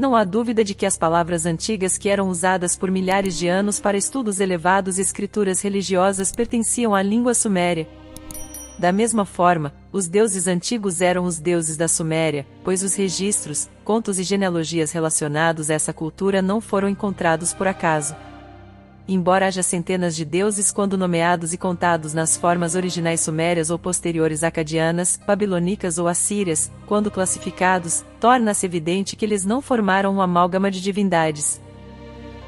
Não há dúvida de que as palavras antigas que eram usadas por milhares de anos para estudos elevados e escrituras religiosas pertenciam à língua suméria. Da mesma forma, os deuses antigos eram os deuses da Suméria, pois os registros, contos e genealogias relacionados a essa cultura não foram encontrados por acaso embora haja centenas de deuses quando nomeados e contados nas formas originais sumérias ou posteriores acadianas, babilônicas ou assírias, quando classificados, torna-se evidente que eles não formaram uma amálgama de divindades.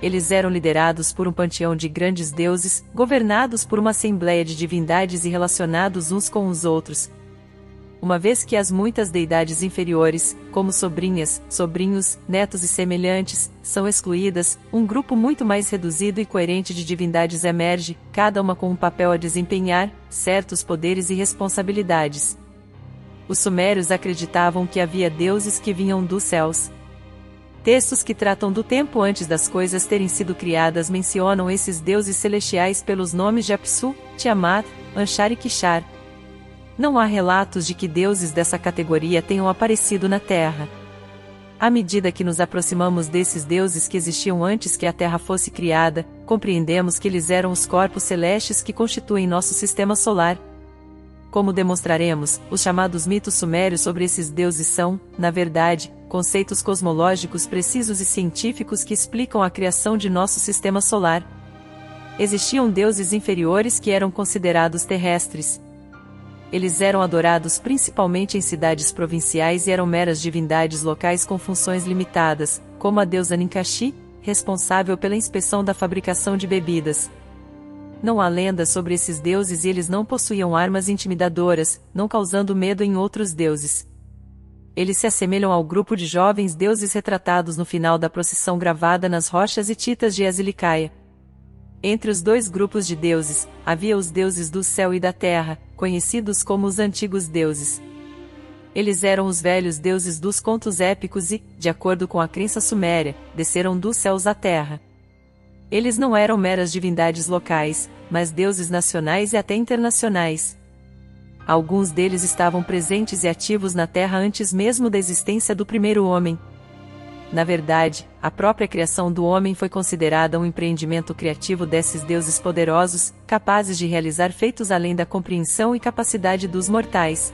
Eles eram liderados por um panteão de grandes deuses, governados por uma assembleia de divindades e relacionados uns com os outros, uma vez que as muitas deidades inferiores, como sobrinhas, sobrinhos, netos e semelhantes, são excluídas, um grupo muito mais reduzido e coerente de divindades emerge, cada uma com um papel a desempenhar, certos poderes e responsabilidades. Os sumérios acreditavam que havia deuses que vinham dos céus. Textos que tratam do tempo antes das coisas terem sido criadas mencionam esses deuses celestiais pelos nomes de Apsu, Tiamat, Anshar e Kishar, não há relatos de que deuses dessa categoria tenham aparecido na Terra. À medida que nos aproximamos desses deuses que existiam antes que a Terra fosse criada, compreendemos que eles eram os corpos celestes que constituem nosso sistema solar. Como demonstraremos, os chamados mitos sumérios sobre esses deuses são, na verdade, conceitos cosmológicos precisos e científicos que explicam a criação de nosso sistema solar. Existiam deuses inferiores que eram considerados terrestres, eles eram adorados principalmente em cidades provinciais e eram meras divindades locais com funções limitadas, como a deusa Ninkashi, responsável pela inspeção da fabricação de bebidas. Não há lenda sobre esses deuses e eles não possuíam armas intimidadoras, não causando medo em outros deuses. Eles se assemelham ao grupo de jovens deuses retratados no final da procissão gravada nas rochas e titas de Asilicaia. Entre os dois grupos de deuses, havia os deuses do céu e da terra, conhecidos como os antigos deuses. Eles eram os velhos deuses dos contos épicos e, de acordo com a crença suméria, desceram dos céus à terra. Eles não eram meras divindades locais, mas deuses nacionais e até internacionais. Alguns deles estavam presentes e ativos na Terra antes mesmo da existência do primeiro homem, na verdade, a própria criação do homem foi considerada um empreendimento criativo desses deuses poderosos, capazes de realizar feitos além da compreensão e capacidade dos mortais.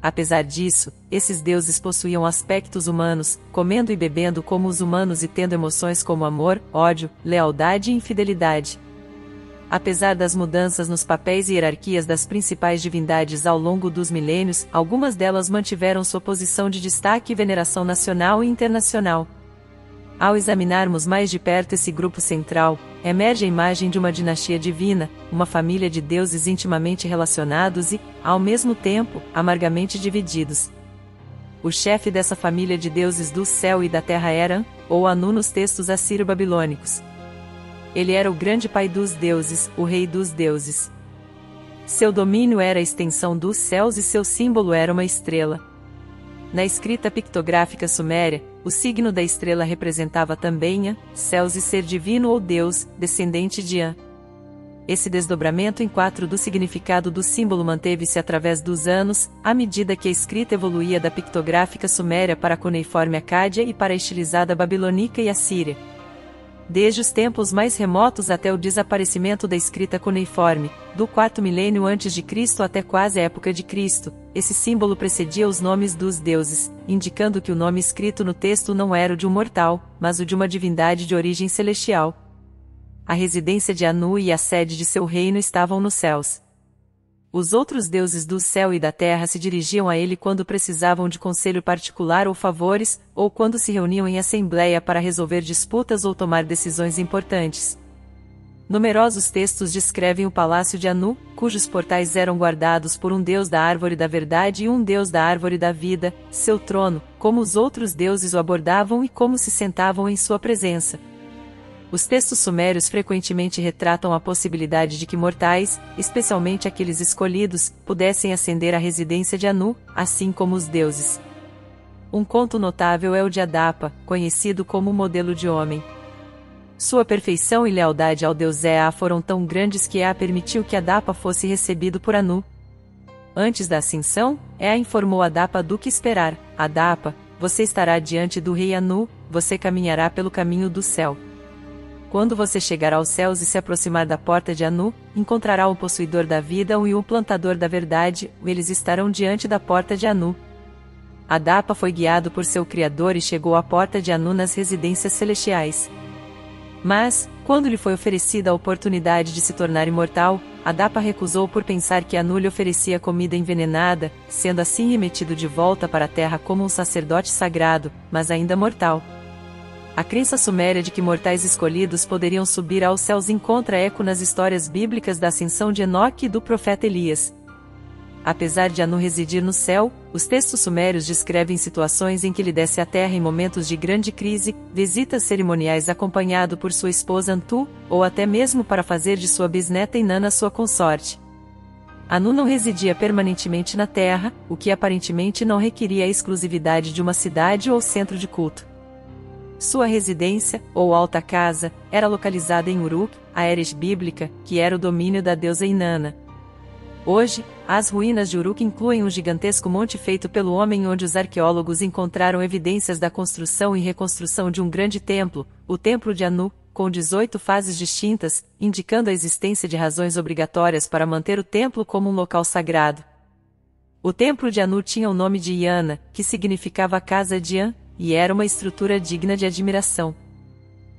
Apesar disso, esses deuses possuíam aspectos humanos, comendo e bebendo como os humanos e tendo emoções como amor, ódio, lealdade e infidelidade. Apesar das mudanças nos papéis e hierarquias das principais divindades ao longo dos milênios, algumas delas mantiveram sua posição de destaque e veneração nacional e internacional. Ao examinarmos mais de perto esse grupo central, emerge a imagem de uma dinastia divina, uma família de deuses intimamente relacionados e, ao mesmo tempo, amargamente divididos. O chefe dessa família de deuses do céu e da terra era, ou Anu nos textos assírio-babilônicos. Ele era o grande pai dos deuses, o rei dos deuses. Seu domínio era a extensão dos céus e seu símbolo era uma estrela. Na escrita pictográfica suméria, o signo da estrela representava também a, céus e ser divino ou Deus, descendente de An. Esse desdobramento em quatro do significado do símbolo manteve-se através dos anos, à medida que a escrita evoluía da pictográfica suméria para a cuneiforme acádia e para a estilizada babilônica e assíria desde os tempos mais remotos até o desaparecimento da escrita cuneiforme, do quarto milênio antes de Cristo até quase a época de Cristo, esse símbolo precedia os nomes dos deuses, indicando que o nome escrito no texto não era o de um mortal, mas o de uma divindade de origem celestial. A residência de Anu e a sede de seu reino estavam nos céus. Os outros deuses do céu e da terra se dirigiam a ele quando precisavam de conselho particular ou favores, ou quando se reuniam em assembleia para resolver disputas ou tomar decisões importantes. Numerosos textos descrevem o palácio de Anu, cujos portais eram guardados por um deus da árvore da verdade e um deus da árvore da vida, seu trono, como os outros deuses o abordavam e como se sentavam em sua presença. Os textos sumérios frequentemente retratam a possibilidade de que mortais, especialmente aqueles escolhidos, pudessem ascender à residência de Anu, assim como os deuses. Um conto notável é o de Adapa, conhecido como modelo de homem. Sua perfeição e lealdade ao deus Ea foram tão grandes que Ea permitiu que Adapa fosse recebido por Anu. Antes da ascensão, Ea informou Adapa do que esperar. Adapa, você estará diante do rei Anu, você caminhará pelo caminho do céu. Quando você chegar aos céus e se aproximar da porta de Anu, encontrará o possuidor da vida e o plantador da verdade, eles estarão diante da porta de Anu. Adapa foi guiado por seu Criador e chegou à porta de Anu nas residências celestiais. Mas, quando lhe foi oferecida a oportunidade de se tornar imortal, Adapa recusou por pensar que Anu lhe oferecia comida envenenada, sendo assim remetido de volta para a terra como um sacerdote sagrado, mas ainda mortal. A crença suméria de que mortais escolhidos poderiam subir aos céus encontra eco nas histórias bíblicas da ascensão de Enoque e do profeta Elias. Apesar de Anu residir no céu, os textos sumérios descrevem situações em que ele desce à terra em momentos de grande crise, visitas cerimoniais acompanhado por sua esposa Antu, ou até mesmo para fazer de sua bisneta Inanna sua consorte. Anu não residia permanentemente na terra, o que aparentemente não requeria a exclusividade de uma cidade ou centro de culto. Sua residência, ou alta casa, era localizada em Uruk, a Eres bíblica, que era o domínio da deusa Inanna, Hoje, as ruínas de Uruk incluem um gigantesco monte feito pelo homem onde os arqueólogos encontraram evidências da construção e reconstrução de um grande templo, o Templo de Anu, com 18 fases distintas, indicando a existência de razões obrigatórias para manter o templo como um local sagrado. O Templo de Anu tinha o nome de Iana, que significava Casa de An, e era uma estrutura digna de admiração.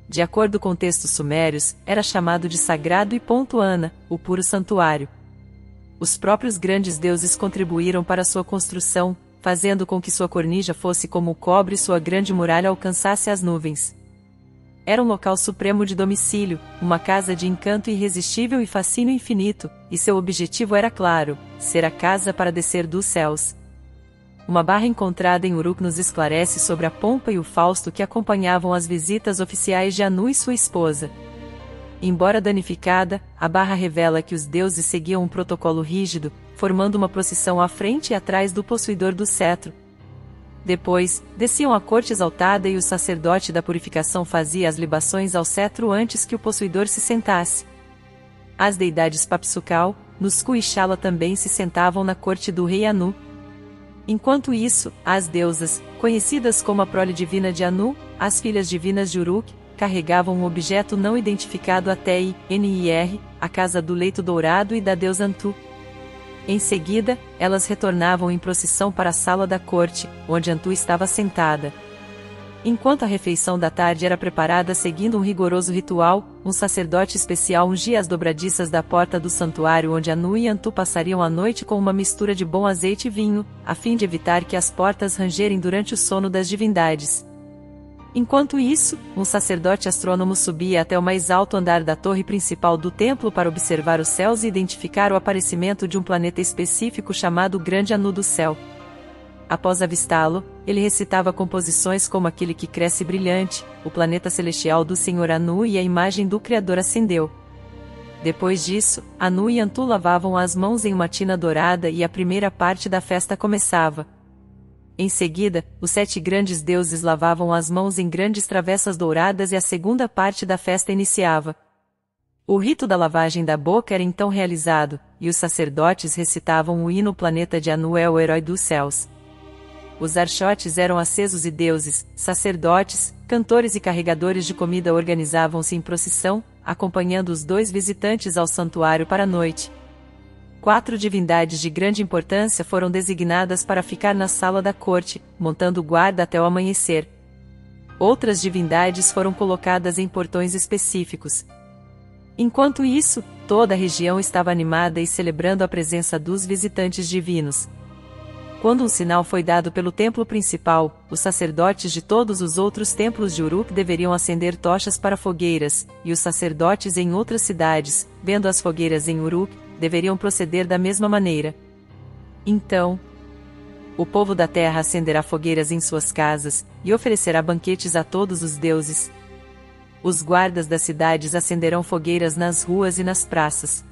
De acordo com textos sumérios, era chamado de Sagrado e Ponto Ana, o puro santuário os próprios grandes deuses contribuíram para sua construção, fazendo com que sua cornija fosse como o cobre e sua grande muralha alcançasse as nuvens. Era um local supremo de domicílio, uma casa de encanto irresistível e fascínio infinito, e seu objetivo era claro: ser a casa para descer dos céus. Uma barra encontrada em Uruk nos esclarece sobre a pompa e o fausto que acompanhavam as visitas oficiais de Anu e sua esposa, Embora danificada, a barra revela que os deuses seguiam um protocolo rígido, formando uma procissão à frente e atrás do possuidor do cetro. Depois, desciam a corte exaltada e o sacerdote da purificação fazia as libações ao cetro antes que o possuidor se sentasse. As deidades Papsukal, Nusku e Shala também se sentavam na corte do rei Anu. Enquanto isso, as deusas, conhecidas como a prole divina de Anu, as filhas divinas de Uruk, carregavam um objeto não identificado até I, NIR, a casa do leito dourado e da deusa Antu. Em seguida, elas retornavam em procissão para a sala da corte, onde Antu estava sentada. Enquanto a refeição da tarde era preparada seguindo um rigoroso ritual, um sacerdote especial ungia as dobradiças da porta do santuário onde Anu e Antu passariam a noite com uma mistura de bom azeite e vinho, a fim de evitar que as portas rangerem durante o sono das divindades. Enquanto isso, um sacerdote astrônomo subia até o mais alto andar da torre principal do templo para observar os céus e identificar o aparecimento de um planeta específico chamado Grande Anu do Céu. Após avistá-lo, ele recitava composições como aquele que cresce brilhante, o planeta celestial do Senhor Anu e a imagem do Criador acendeu. Depois disso, Anu e Antu lavavam as mãos em uma tina dourada e a primeira parte da festa começava, em seguida, os sete grandes deuses lavavam as mãos em grandes travessas douradas e a segunda parte da festa iniciava. O rito da lavagem da boca era então realizado, e os sacerdotes recitavam o hino planeta de Anuel, o herói dos céus. Os archotes eram acesos e deuses, sacerdotes, cantores e carregadores de comida organizavam-se em procissão, acompanhando os dois visitantes ao santuário para a noite, quatro divindades de grande importância foram designadas para ficar na sala da corte, montando guarda até o amanhecer. Outras divindades foram colocadas em portões específicos. Enquanto isso, toda a região estava animada e celebrando a presença dos visitantes divinos. Quando um sinal foi dado pelo templo principal, os sacerdotes de todos os outros templos de Uruk deveriam acender tochas para fogueiras, e os sacerdotes em outras cidades, vendo as fogueiras em Uruk, deveriam proceder da mesma maneira. Então, o povo da terra acenderá fogueiras em suas casas, e oferecerá banquetes a todos os deuses. Os guardas das cidades acenderão fogueiras nas ruas e nas praças.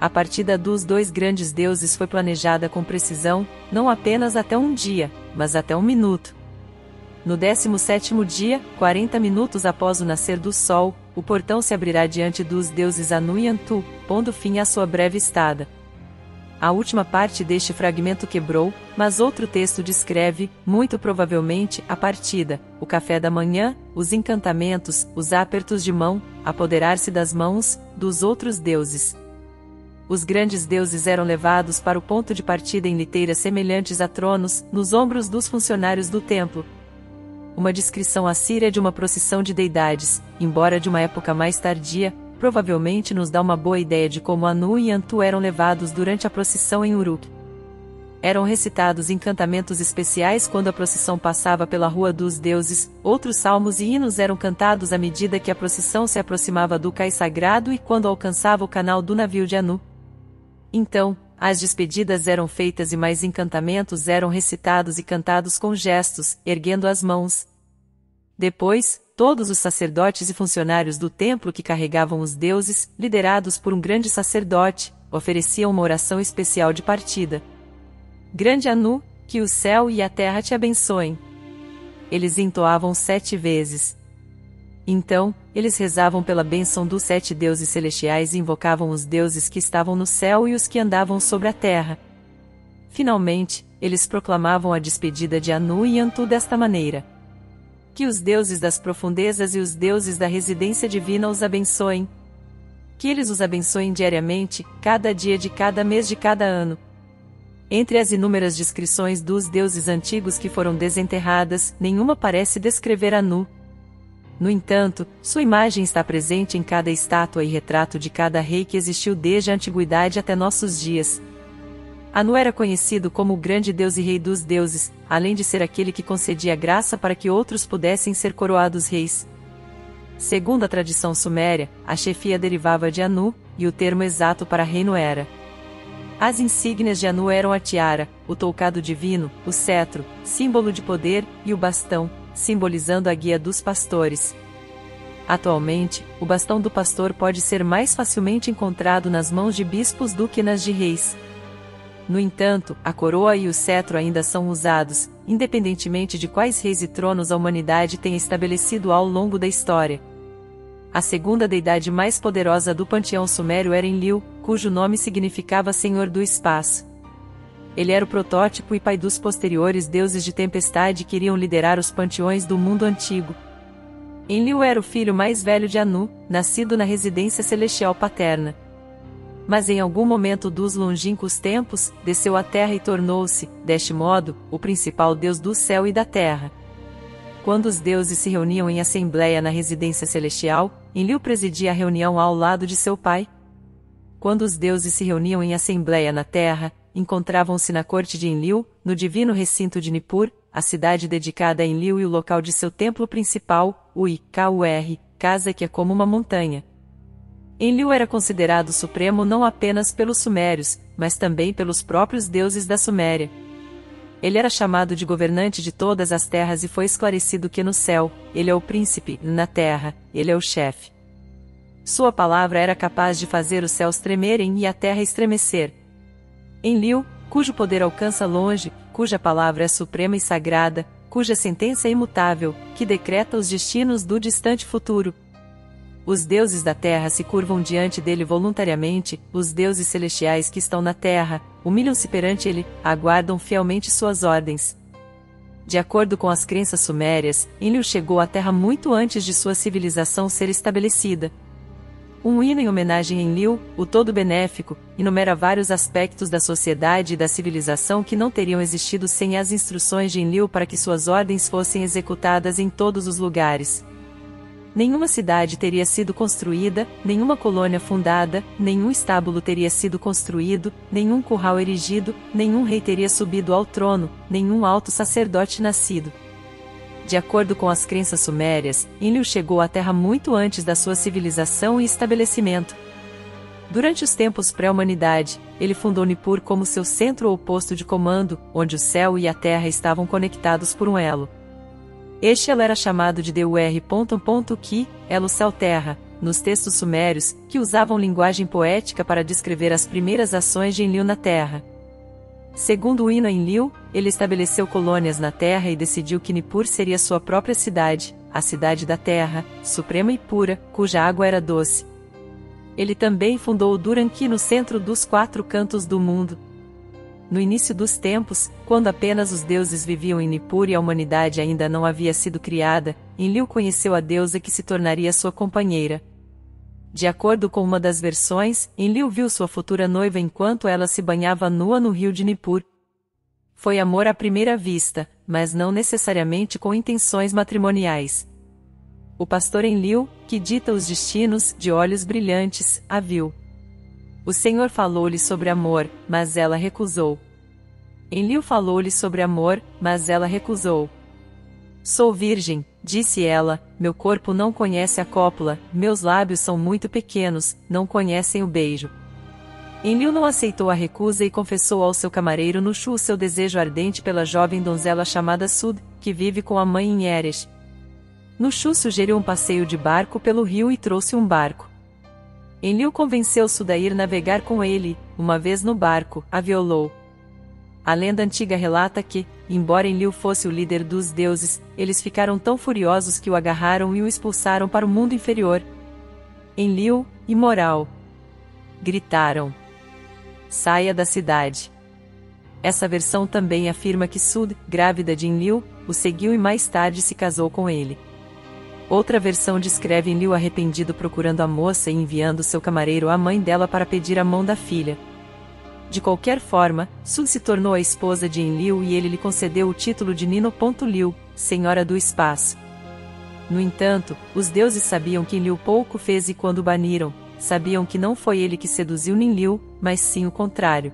A partida dos dois grandes deuses foi planejada com precisão, não apenas até um dia, mas até um minuto. No 17 dia, 40 minutos após o nascer do sol, o portão se abrirá diante dos deuses Anu e Antu, pondo fim à sua breve estada. A última parte deste fragmento quebrou, mas outro texto descreve, muito provavelmente, a partida, o café da manhã, os encantamentos, os apertos de mão, apoderar-se das mãos, dos outros deuses. Os grandes deuses eram levados para o ponto de partida em liteiras semelhantes a tronos, nos ombros dos funcionários do templo. Uma descrição assíria de uma procissão de deidades, embora de uma época mais tardia, provavelmente nos dá uma boa ideia de como Anu e Antu eram levados durante a procissão em Uruk. Eram recitados encantamentos especiais quando a procissão passava pela Rua dos Deuses, outros salmos e hinos eram cantados à medida que a procissão se aproximava do cais sagrado e quando alcançava o canal do navio de Anu. Então, as despedidas eram feitas e mais encantamentos eram recitados e cantados com gestos, erguendo as mãos. Depois, todos os sacerdotes e funcionários do templo que carregavam os deuses, liderados por um grande sacerdote, ofereciam uma oração especial de partida. Grande Anu, que o céu e a terra te abençoem. Eles entoavam sete vezes. Então, eles rezavam pela bênção dos sete deuses celestiais e invocavam os deuses que estavam no céu e os que andavam sobre a terra. Finalmente, eles proclamavam a despedida de Anu e Antu desta maneira que os deuses das profundezas e os deuses da residência divina os abençoem. Que eles os abençoem diariamente, cada dia de cada mês de cada ano. Entre as inúmeras descrições dos deuses antigos que foram desenterradas, nenhuma parece descrever Anu. No entanto, sua imagem está presente em cada estátua e retrato de cada rei que existiu desde a antiguidade até nossos dias. Anu era conhecido como o grande deus e rei dos deuses, além de ser aquele que concedia graça para que outros pudessem ser coroados reis. Segundo a tradição suméria, a chefia derivava de Anu, e o termo exato para reino era. As insígnias de Anu eram a tiara, o toucado divino, o cetro, símbolo de poder, e o bastão, simbolizando a guia dos pastores. Atualmente, o bastão do pastor pode ser mais facilmente encontrado nas mãos de bispos do que nas de reis. No entanto, a coroa e o cetro ainda são usados, independentemente de quais reis e tronos a humanidade tenha estabelecido ao longo da história. A segunda deidade mais poderosa do panteão sumério era Enlil, cujo nome significava Senhor do Espaço. Ele era o protótipo e pai dos posteriores deuses de tempestade que iriam liderar os panteões do mundo antigo. Enlil era o filho mais velho de Anu, nascido na residência celestial paterna mas em algum momento dos longínquos tempos, desceu à terra e tornou-se, deste modo, o principal Deus do céu e da terra. Quando os deuses se reuniam em assembleia na residência celestial, Enlil presidia a reunião ao lado de seu pai. Quando os deuses se reuniam em assembleia na terra, encontravam-se na corte de Enlil, no divino recinto de Nippur, a cidade dedicada a Enlil e o local de seu templo principal, o Ikur, casa que é como uma montanha. Enlil era considerado supremo não apenas pelos sumérios, mas também pelos próprios deuses da Suméria. Ele era chamado de governante de todas as terras e foi esclarecido que no céu, ele é o príncipe, na terra, ele é o chefe. Sua palavra era capaz de fazer os céus tremerem e a terra estremecer. Enlil, cujo poder alcança longe, cuja palavra é suprema e sagrada, cuja sentença é imutável, que decreta os destinos do distante futuro, os deuses da terra se curvam diante dele voluntariamente, os deuses celestiais que estão na terra, humilham-se perante ele, aguardam fielmente suas ordens. De acordo com as crenças sumérias, Enlil chegou à Terra muito antes de sua civilização ser estabelecida. Um hino em homenagem a Enlil, o Todo Benéfico, enumera vários aspectos da sociedade e da civilização que não teriam existido sem as instruções de Enlil para que suas ordens fossem executadas em todos os lugares nenhuma cidade teria sido construída, nenhuma colônia fundada, nenhum estábulo teria sido construído, nenhum curral erigido, nenhum rei teria subido ao trono, nenhum alto sacerdote nascido. De acordo com as crenças sumérias, Enlil chegou à Terra muito antes da sua civilização e estabelecimento. Durante os tempos pré-humanidade, ele fundou Nippur como seu centro ou posto de comando, onde o céu e a terra estavam conectados por um elo. Este elo era chamado de Deur.ki, elo céu-terra, nos textos sumérios, que usavam linguagem poética para descrever as primeiras ações de Enlil na Terra. Segundo hino Enlil, ele estabeleceu colônias na Terra e decidiu que Nippur seria sua própria cidade, a cidade da Terra, suprema e pura, cuja água era doce. Ele também fundou o Duranki no centro dos quatro cantos do mundo, no início dos tempos, quando apenas os deuses viviam em Nippur e a humanidade ainda não havia sido criada, Enlil conheceu a deusa que se tornaria sua companheira. De acordo com uma das versões, Enlil viu sua futura noiva enquanto ela se banhava nua no rio de Nippur. Foi amor à primeira vista, mas não necessariamente com intenções matrimoniais. O pastor Enlil, que dita os destinos, de olhos brilhantes, a viu. O Senhor falou-lhe sobre amor, mas ela recusou. Enlil falou-lhe sobre amor, mas ela recusou. Sou virgem, disse ela, meu corpo não conhece a cópula, meus lábios são muito pequenos, não conhecem o beijo. Enlil não aceitou a recusa e confessou ao seu camareiro Nushu seu desejo ardente pela jovem donzela chamada Sud, que vive com a mãe em Eres. Nushu sugeriu um passeio de barco pelo rio e trouxe um barco. Enlil convenceu Sud a ir navegar com ele, uma vez no barco, a violou. A lenda antiga relata que, embora Enlil fosse o líder dos deuses, eles ficaram tão furiosos que o agarraram e o expulsaram para o mundo inferior. Enlil, imoral. Gritaram. Saia da cidade. Essa versão também afirma que Sud, grávida de Enlil, o seguiu e mais tarde se casou com ele. Outra versão descreve Enlil arrependido procurando a moça e enviando seu camareiro à mãe dela para pedir a mão da filha. De qualquer forma, Sun se tornou a esposa de Enlil e ele lhe concedeu o título de Nino Liu, Senhora do Espaço. No entanto, os deuses sabiam que Enlil pouco fez e quando o baniram, sabiam que não foi ele que seduziu Ninlil, mas sim o contrário.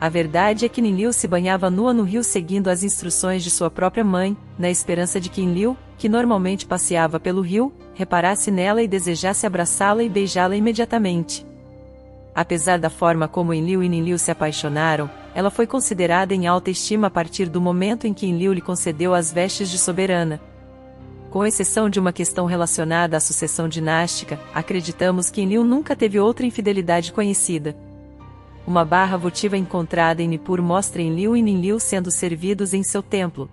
A verdade é que Ninlil se banhava nua no rio seguindo as instruções de sua própria mãe, na esperança de que Enlil, que normalmente passeava pelo rio, reparasse nela e desejasse abraçá-la e beijá-la imediatamente. Apesar da forma como Enlil e Ninlil se apaixonaram, ela foi considerada em alta estima a partir do momento em que Enlil lhe concedeu as vestes de soberana. Com exceção de uma questão relacionada à sucessão dinástica, acreditamos que Enlil nunca teve outra infidelidade conhecida. Uma barra votiva encontrada em Nippur mostra Enlil e Ninlil sendo servidos em seu templo.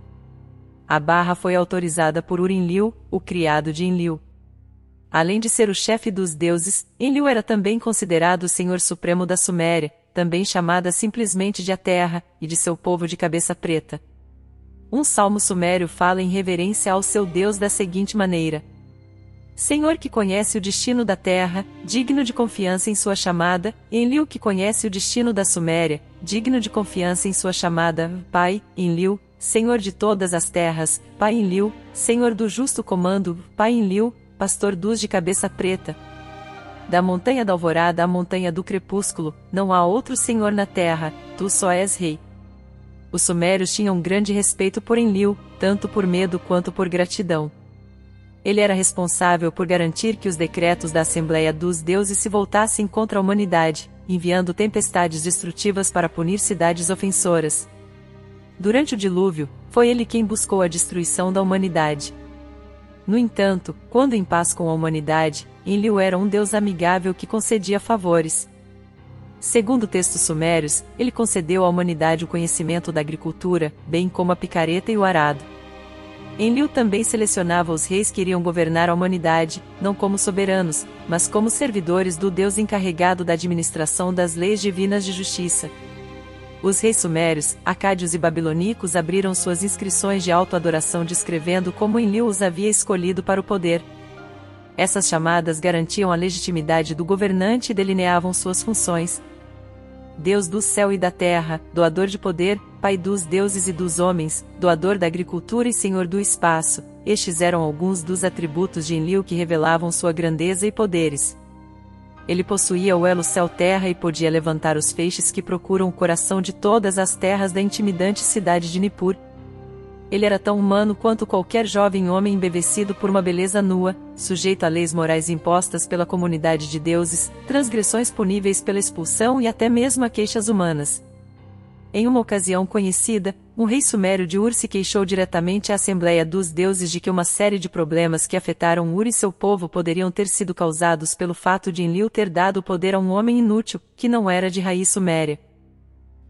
A barra foi autorizada por Urinlil, o criado de Enlil. Além de ser o chefe dos deuses, Enlil era também considerado o senhor supremo da Suméria, também chamada simplesmente de a Terra, e de seu povo de cabeça preta. Um salmo sumério fala em reverência ao seu Deus da seguinte maneira: Senhor que conhece o destino da terra, digno de confiança em sua chamada, Enlil que conhece o destino da Suméria, digno de confiança em sua chamada, Pai, Enlil, Senhor de todas as terras, Pai Enlil, Senhor do justo comando, Pai Enlil, pastor dos de cabeça preta. Da montanha da alvorada à montanha do crepúsculo, não há outro senhor na terra, tu só és rei. Os sumérios tinham grande respeito por Enlil, tanto por medo quanto por gratidão. Ele era responsável por garantir que os decretos da Assembleia dos Deuses se voltassem contra a humanidade, enviando tempestades destrutivas para punir cidades ofensoras. Durante o dilúvio, foi ele quem buscou a destruição da humanidade. No entanto, quando em paz com a humanidade, Enlil era um deus amigável que concedia favores. Segundo textos sumérios, ele concedeu à humanidade o conhecimento da agricultura, bem como a picareta e o arado. Enlil também selecionava os reis que iriam governar a humanidade, não como soberanos, mas como servidores do Deus encarregado da administração das leis divinas de justiça, os reis sumérios, acádios e babilônicos abriram suas inscrições de autoadoração descrevendo como Enlil os havia escolhido para o poder. Essas chamadas garantiam a legitimidade do governante e delineavam suas funções. Deus do céu e da terra, doador de poder, Pai dos deuses e dos homens, doador da agricultura e Senhor do espaço, estes eram alguns dos atributos de Enlil que revelavam sua grandeza e poderes ele possuía o elo céu-terra e podia levantar os feixes que procuram o coração de todas as terras da intimidante cidade de Nippur. Ele era tão humano quanto qualquer jovem homem embevecido por uma beleza nua, sujeito a leis morais impostas pela comunidade de deuses, transgressões puníveis pela expulsão e até mesmo a queixas humanas. Em uma ocasião conhecida, um rei sumério de Ur se queixou diretamente à Assembleia dos Deuses de que uma série de problemas que afetaram Ur e seu povo poderiam ter sido causados pelo fato de Enlil ter dado poder a um homem inútil, que não era de raiz suméria.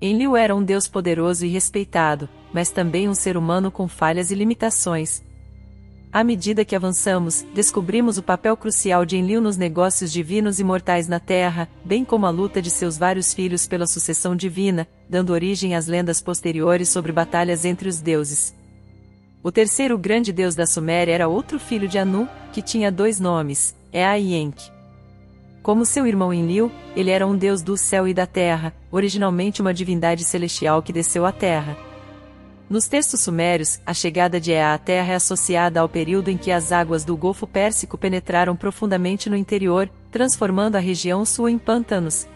Enlil era um deus poderoso e respeitado, mas também um ser humano com falhas e limitações. À medida que avançamos, descobrimos o papel crucial de Enlil nos negócios divinos e mortais na Terra, bem como a luta de seus vários filhos pela sucessão divina, dando origem às lendas posteriores sobre batalhas entre os deuses. O terceiro grande deus da Suméria era outro filho de Anu, que tinha dois nomes, Ea e Enki. Como seu irmão Enlil, ele era um deus do céu e da terra, originalmente uma divindade celestial que desceu à terra. Nos textos sumérios, a chegada de Ea à Terra é associada ao período em que as águas do Golfo Pérsico penetraram profundamente no interior, transformando a região sul em pântanos.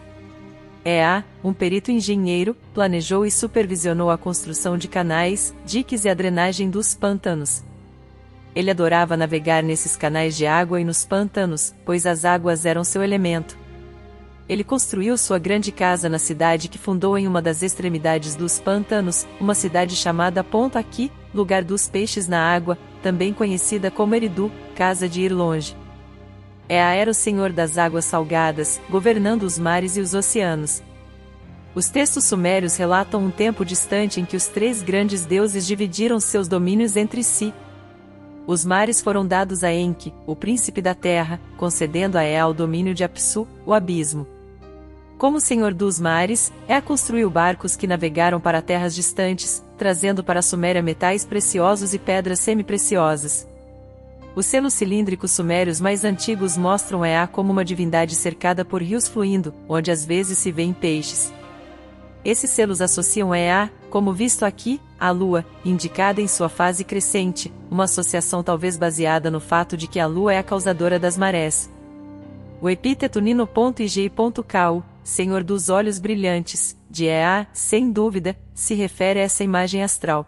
Ea, um perito engenheiro, planejou e supervisionou a construção de canais, diques e a drenagem dos pântanos. Ele adorava navegar nesses canais de água e nos pântanos, pois as águas eram seu elemento. Ele construiu sua grande casa na cidade que fundou em uma das extremidades dos pântanos, uma cidade chamada Ponto Aqui, lugar dos peixes na água, também conhecida como Eridu, casa de ir longe. Ea era o senhor das águas salgadas, governando os mares e os oceanos. Os textos sumérios relatam um tempo distante em que os três grandes deuses dividiram seus domínios entre si. Os mares foram dados a Enki, o príncipe da terra, concedendo a Ea o domínio de Apsu, o abismo. Como senhor dos mares, é construiu barcos que navegaram para terras distantes, trazendo para a Suméria metais preciosos e pedras semi-preciosas. Os selos cilíndricos sumérios mais antigos mostram Ea como uma divindade cercada por rios fluindo, onde às vezes se vêem peixes. Esses selos associam Ea, como visto aqui, à Lua, indicada em sua fase crescente, uma associação talvez baseada no fato de que a Lua é a causadora das marés. O epíteto Nino.ig.cal, Senhor dos olhos brilhantes, de Ea, sem dúvida, se refere a essa imagem astral.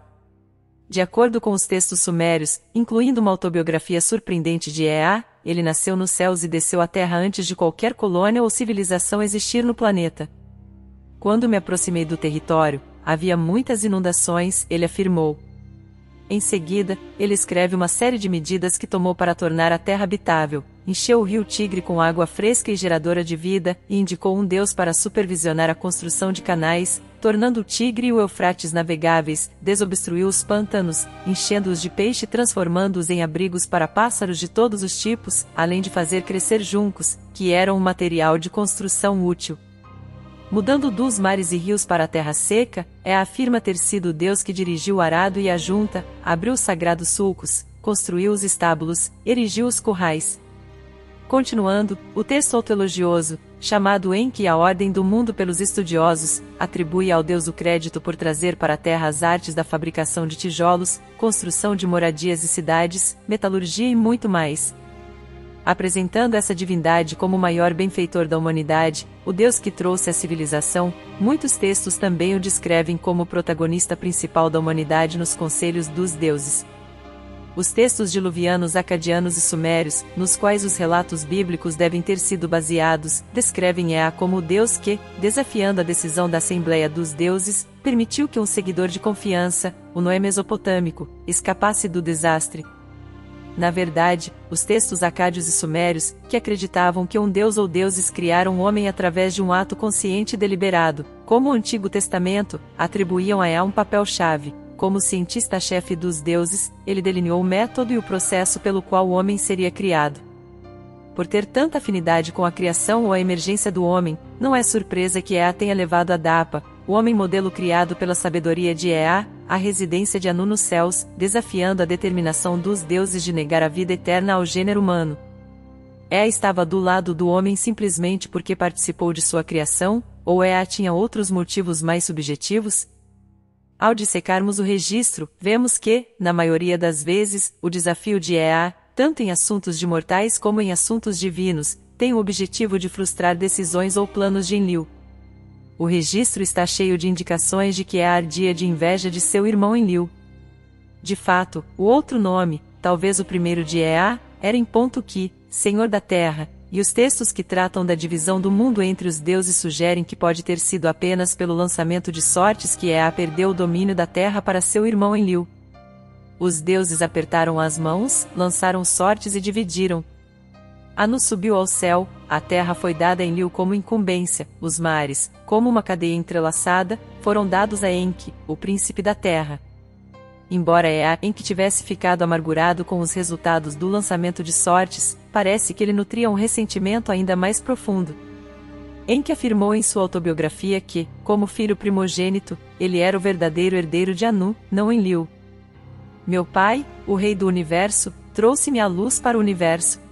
De acordo com os textos sumérios, incluindo uma autobiografia surpreendente de Ea, ele nasceu nos céus e desceu à terra antes de qualquer colônia ou civilização existir no planeta. Quando me aproximei do território, havia muitas inundações, ele afirmou. Em seguida, ele escreve uma série de medidas que tomou para tornar a terra habitável, encheu o rio Tigre com água fresca e geradora de vida, e indicou um deus para supervisionar a construção de canais, tornando o Tigre e o Eufrates navegáveis, desobstruiu os pântanos, enchendo-os de peixe e transformando-os em abrigos para pássaros de todos os tipos, além de fazer crescer juncos, que eram um material de construção útil. Mudando dos mares e rios para a terra seca, é afirma ter sido Deus que dirigiu o arado e a junta, abriu os sagrados sulcos, construiu os estábulos, erigiu os currais, Continuando, o texto autoelogioso, chamado Enki a Ordem do Mundo pelos estudiosos, atribui ao deus o crédito por trazer para a terra as artes da fabricação de tijolos, construção de moradias e cidades, metalurgia e muito mais. Apresentando essa divindade como o maior benfeitor da humanidade, o Deus que trouxe a civilização, muitos textos também o descrevem como o protagonista principal da humanidade nos conselhos dos deuses. Os textos diluvianos acadianos e sumérios, nos quais os relatos bíblicos devem ter sido baseados, descrevem Ea como o Deus que, desafiando a decisão da Assembleia dos Deuses, permitiu que um seguidor de confiança, o Noé mesopotâmico, escapasse do desastre. Na verdade, os textos acádios e sumérios, que acreditavam que um deus ou deuses criaram um homem através de um ato consciente e deliberado, como o Antigo Testamento, atribuíam a Ea um papel-chave, como cientista-chefe dos deuses, ele delineou o método e o processo pelo qual o homem seria criado. Por ter tanta afinidade com a criação ou a emergência do homem, não é surpresa que Ea tenha levado a Dapa, o homem modelo criado pela sabedoria de Ea, à residência de Anu nos céus, desafiando a determinação dos deuses de negar a vida eterna ao gênero humano. Ea estava do lado do homem simplesmente porque participou de sua criação, ou Ea tinha outros motivos mais subjetivos? Ao dissecarmos o registro, vemos que, na maioria das vezes, o desafio de EA, tanto em assuntos de mortais como em assuntos divinos, tem o objetivo de frustrar decisões ou planos de Enlil. O registro está cheio de indicações de que EA ardia de inveja de seu irmão Enlil. De fato, o outro nome, talvez o primeiro de EA, era em ponto que, Senhor da Terra, e os textos que tratam da divisão do mundo entre os deuses sugerem que pode ter sido apenas pelo lançamento de sortes que Ea perdeu o domínio da terra para seu irmão Enlil. Os deuses apertaram as mãos, lançaram sortes e dividiram. Anu subiu ao céu, a terra foi dada a Enlil como incumbência, os mares, como uma cadeia entrelaçada, foram dados a Enki, o príncipe da terra. embora Ea em que tivesse ficado amargurado com os resultados do lançamento de sortes, parece que ele nutria um ressentimento ainda mais profundo. Que afirmou em sua autobiografia que, como filho primogênito, ele era o verdadeiro herdeiro de Anu, não Enlil. Meu pai, o rei do universo, trouxe-me a luz para o universo.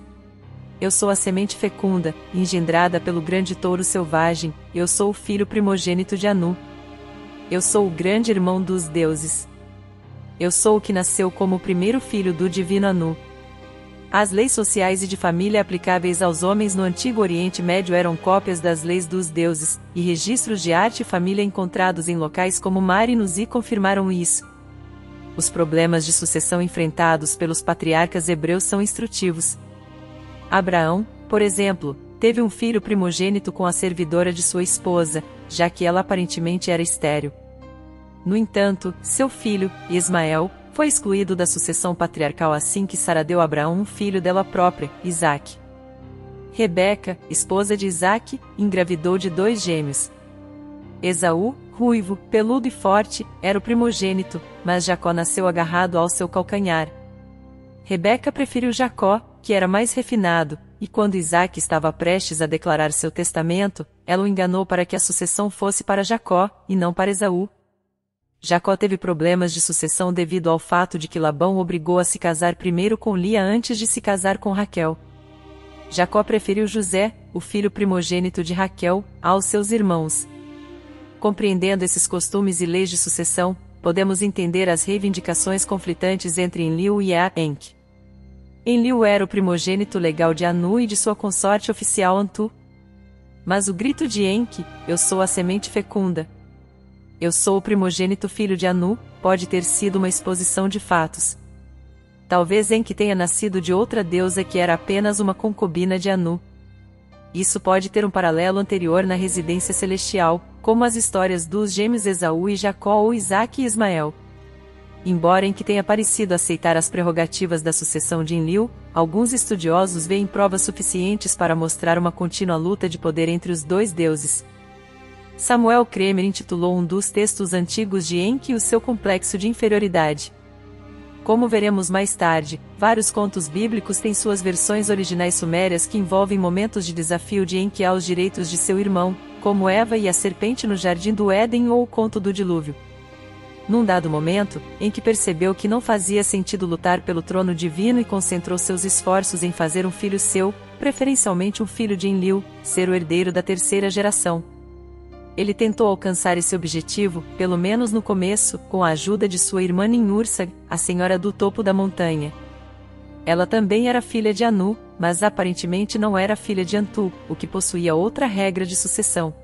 Eu sou a semente fecunda, engendrada pelo grande touro selvagem, eu sou o filho primogênito de Anu. Eu sou o grande irmão dos deuses. Eu sou o que nasceu como o primeiro filho do divino Anu. As leis sociais e de família aplicáveis aos homens no Antigo Oriente Médio eram cópias das leis dos deuses, e registros de arte e família encontrados em locais como Marinuzi confirmaram isso. Os problemas de sucessão enfrentados pelos patriarcas hebreus são instrutivos. Abraão, por exemplo, teve um filho primogênito com a servidora de sua esposa, já que ela aparentemente era estéril. No entanto, seu filho, Ismael, foi excluído da sucessão patriarcal assim que Sara deu a Abraão um filho dela própria, Isaque. Rebeca, esposa de Isaque, engravidou de dois gêmeos. Esaú, ruivo, peludo e forte, era o primogênito, mas Jacó nasceu agarrado ao seu calcanhar. Rebeca preferiu Jacó, que era mais refinado, e quando Isaac estava prestes a declarar seu testamento, ela o enganou para que a sucessão fosse para Jacó, e não para Esaú. Jacó teve problemas de sucessão devido ao fato de que Labão obrigou a se casar primeiro com Lia antes de se casar com Raquel. Jacó preferiu José, o filho primogênito de Raquel, aos seus irmãos. Compreendendo esses costumes e leis de sucessão, podemos entender as reivindicações conflitantes entre Enlil e Enk. Enlil era o primogênito legal de Anu e de sua consorte oficial Antu. Mas o grito de Enki, eu sou a semente fecunda. Eu sou o primogênito filho de Anu, pode ter sido uma exposição de fatos. Talvez Enki tenha nascido de outra deusa que era apenas uma concubina de Anu. Isso pode ter um paralelo anterior na residência celestial, como as histórias dos gêmeos Esaú e Jacó ou Isaac e Ismael. Embora em que tenha parecido aceitar as prerrogativas da sucessão de Enlil, alguns estudiosos veem provas suficientes para mostrar uma contínua luta de poder entre os dois deuses. Samuel Kremer intitulou um dos textos antigos de Enki o seu complexo de inferioridade. Como veremos mais tarde, vários contos bíblicos têm suas versões originais sumérias que envolvem momentos de desafio de Enki aos direitos de seu irmão, como Eva e a serpente no jardim do Éden ou o conto do dilúvio. Num dado momento, em que percebeu que não fazia sentido lutar pelo trono divino e concentrou seus esforços em fazer um filho seu, preferencialmente um filho de Enlil, ser o herdeiro da terceira geração. Ele tentou alcançar esse objetivo, pelo menos no começo, com a ajuda de sua irmã Ninhursag, a senhora do topo da montanha. Ela também era filha de Anu, mas aparentemente não era filha de Antu, o que possuía outra regra de sucessão.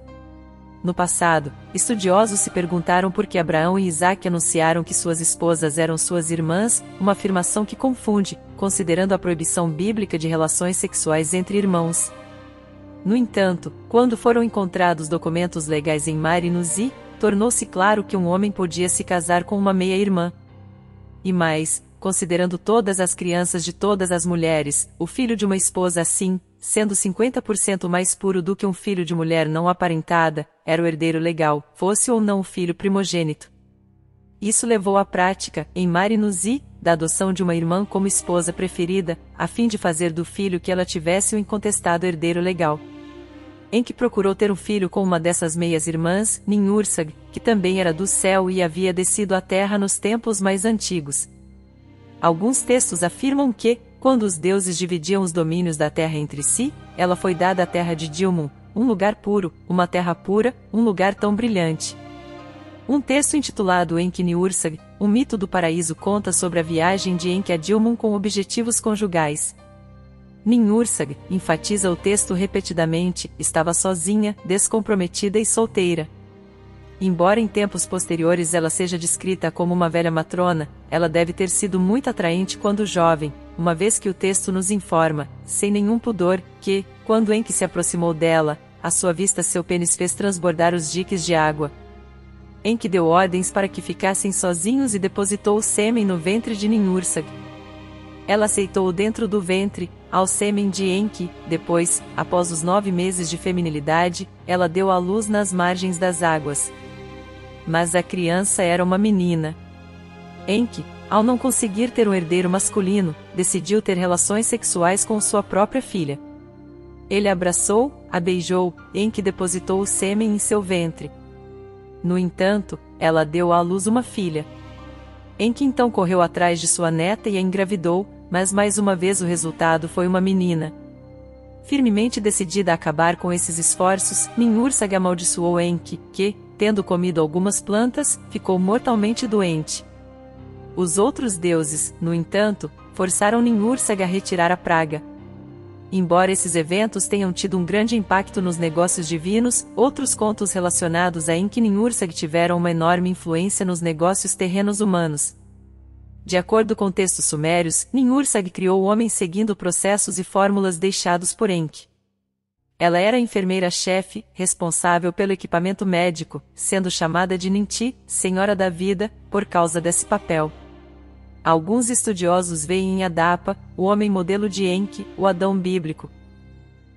No passado, estudiosos se perguntaram por que Abraão e Isaac anunciaram que suas esposas eram suas irmãs, uma afirmação que confunde, considerando a proibição bíblica de relações sexuais entre irmãos. No entanto, quando foram encontrados documentos legais em Mar e Nuzi, tornou-se claro que um homem podia se casar com uma meia-irmã. E mais, considerando todas as crianças de todas as mulheres, o filho de uma esposa assim, sendo 50% mais puro do que um filho de mulher não aparentada, era o herdeiro legal, fosse ou não o filho primogênito. Isso levou à prática, em Marinuzi, da adoção de uma irmã como esposa preferida, a fim de fazer do filho que ela tivesse o um incontestado herdeiro legal. Em que procurou ter um filho com uma dessas meias-irmãs, Ninhursag, que também era do céu e havia descido à terra nos tempos mais antigos. Alguns textos afirmam que, quando os deuses dividiam os domínios da terra entre si, ela foi dada à terra de Dilmun, um lugar puro, uma terra pura, um lugar tão brilhante. Um texto intitulado Enki Ursag, o mito do paraíso conta sobre a viagem de Enki a Dilmun com objetivos conjugais. Ninhursag, enfatiza o texto repetidamente, estava sozinha, descomprometida e solteira. Embora em tempos posteriores ela seja descrita como uma velha matrona, ela deve ter sido muito atraente quando jovem, uma vez que o texto nos informa, sem nenhum pudor, que, quando Enki se aproximou dela, à sua vista seu pênis fez transbordar os diques de água. Enki deu ordens para que ficassem sozinhos e depositou o sêmen no ventre de Ninhursag. Ela aceitou dentro do ventre, ao sêmen de Enki, depois, após os nove meses de feminilidade, ela deu à luz nas margens das águas, mas a criança era uma menina. Enki, ao não conseguir ter um herdeiro masculino, decidiu ter relações sexuais com sua própria filha. Ele abraçou, a beijou, Enki depositou o sêmen em seu ventre. No entanto, ela deu à luz uma filha. Enki então correu atrás de sua neta e a engravidou, mas mais uma vez o resultado foi uma menina. Firmemente decidida a acabar com esses esforços, Ninhursag amaldiçoou Enki, que, tendo comido algumas plantas, ficou mortalmente doente. Os outros deuses, no entanto, forçaram Ninhursag a retirar a praga. Embora esses eventos tenham tido um grande impacto nos negócios divinos, outros contos relacionados a Enki Ninhursag tiveram uma enorme influência nos negócios terrenos humanos. De acordo com textos sumérios, Ninhursag criou o homem seguindo processos e fórmulas deixados por Enki. Ela era enfermeira-chefe, responsável pelo equipamento médico, sendo chamada de Ninti, Senhora da Vida, por causa desse papel. Alguns estudiosos veem em Adapa, o homem modelo de Enki, o Adão bíblico.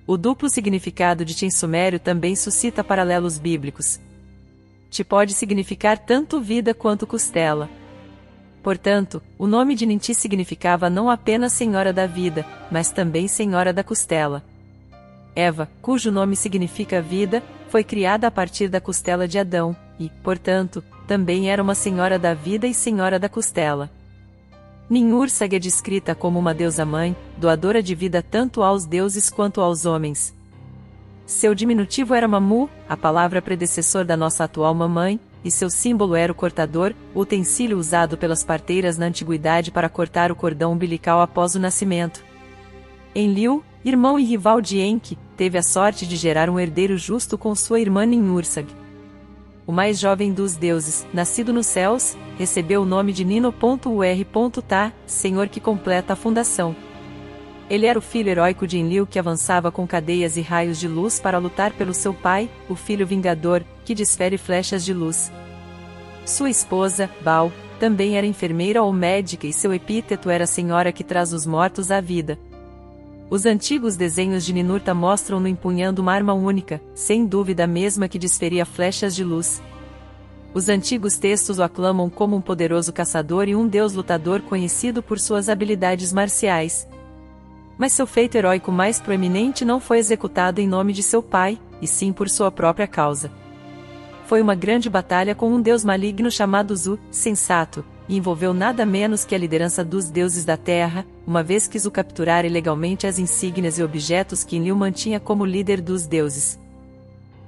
O duplo significado de Tim sumério também suscita paralelos bíblicos. Ti pode significar tanto vida quanto costela. Portanto, o nome de Ninti significava não apenas Senhora da Vida, mas também Senhora da Costela. Eva, cujo nome significa vida, foi criada a partir da costela de Adão, e, portanto, também era uma Senhora da Vida e Senhora da Costela. Ninhursag é descrita como uma deusa-mãe, doadora de vida tanto aos deuses quanto aos homens. Seu diminutivo era Mamu, a palavra predecessor da nossa atual mamãe, e seu símbolo era o cortador, utensílio usado pelas parteiras na antiguidade para cortar o cordão umbilical após o nascimento. Enlil, irmão e rival de Enki, teve a sorte de gerar um herdeiro justo com sua irmã Ninhursag o mais jovem dos deuses, nascido nos céus, recebeu o nome de Nino.ur.ta, Senhor que completa a fundação. Ele era o filho heróico de Enlil que avançava com cadeias e raios de luz para lutar pelo seu pai, o filho vingador, que desfere flechas de luz. Sua esposa, Baal, também era enfermeira ou médica e seu epíteto era Senhora que traz os mortos à vida. Os antigos desenhos de Ninurta mostram-no empunhando uma arma única, sem dúvida a mesma que desferia flechas de luz. Os antigos textos o aclamam como um poderoso caçador e um deus lutador conhecido por suas habilidades marciais. Mas seu feito heróico mais proeminente não foi executado em nome de seu pai, e sim por sua própria causa. Foi uma grande batalha com um deus maligno chamado Zu, sensato, e envolveu nada menos que a liderança dos deuses da terra, uma vez quis o capturar ilegalmente as insígnias e objetos que Enlil mantinha como líder dos deuses.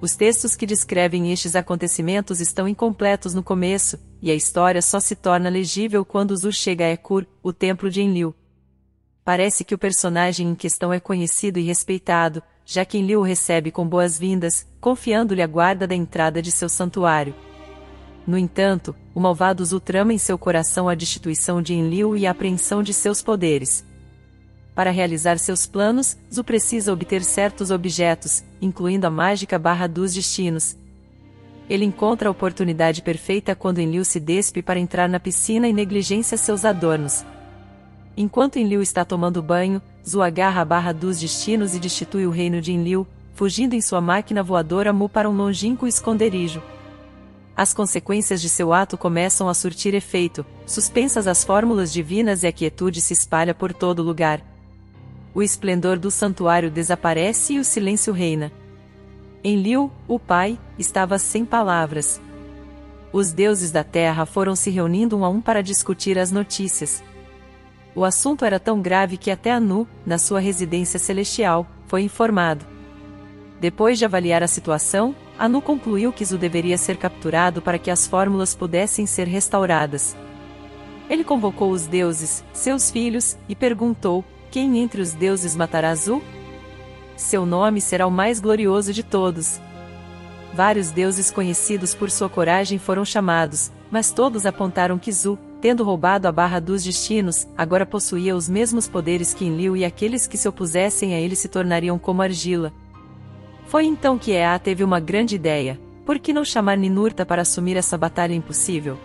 Os textos que descrevem estes acontecimentos estão incompletos no começo, e a história só se torna legível quando Zu chega a Ekur, o templo de Enlil. Parece que o personagem em questão é conhecido e respeitado, já que Enlil o recebe com boas-vindas, confiando-lhe a guarda da entrada de seu santuário. No entanto, o malvado Zu trama em seu coração a destituição de Enlil e a apreensão de seus poderes. Para realizar seus planos, Zu precisa obter certos objetos, incluindo a mágica barra dos destinos. Ele encontra a oportunidade perfeita quando Enlil se despe para entrar na piscina e negligencia seus adornos. Enquanto Enlil está tomando banho, Zu agarra a barra dos destinos e destitui o reino de Enlil, fugindo em sua máquina voadora Mu para um longínquo esconderijo as consequências de seu ato começam a surtir efeito, suspensas as fórmulas divinas e a quietude se espalha por todo lugar. O esplendor do santuário desaparece e o silêncio reina. Enlil, o pai, estava sem palavras. Os deuses da terra foram se reunindo um a um para discutir as notícias. O assunto era tão grave que até Anu, na sua residência celestial, foi informado. Depois de avaliar a situação, Anu concluiu que Zu deveria ser capturado para que as fórmulas pudessem ser restauradas. Ele convocou os deuses, seus filhos, e perguntou: Quem entre os deuses matará Zu? Seu nome será o mais glorioso de todos. Vários deuses conhecidos por sua coragem foram chamados, mas todos apontaram que Zu, tendo roubado a barra dos destinos, agora possuía os mesmos poderes que Enlil e aqueles que se opusessem a ele se tornariam como argila, foi então que Ea teve uma grande ideia: por que não chamar Ninurta para assumir essa batalha impossível?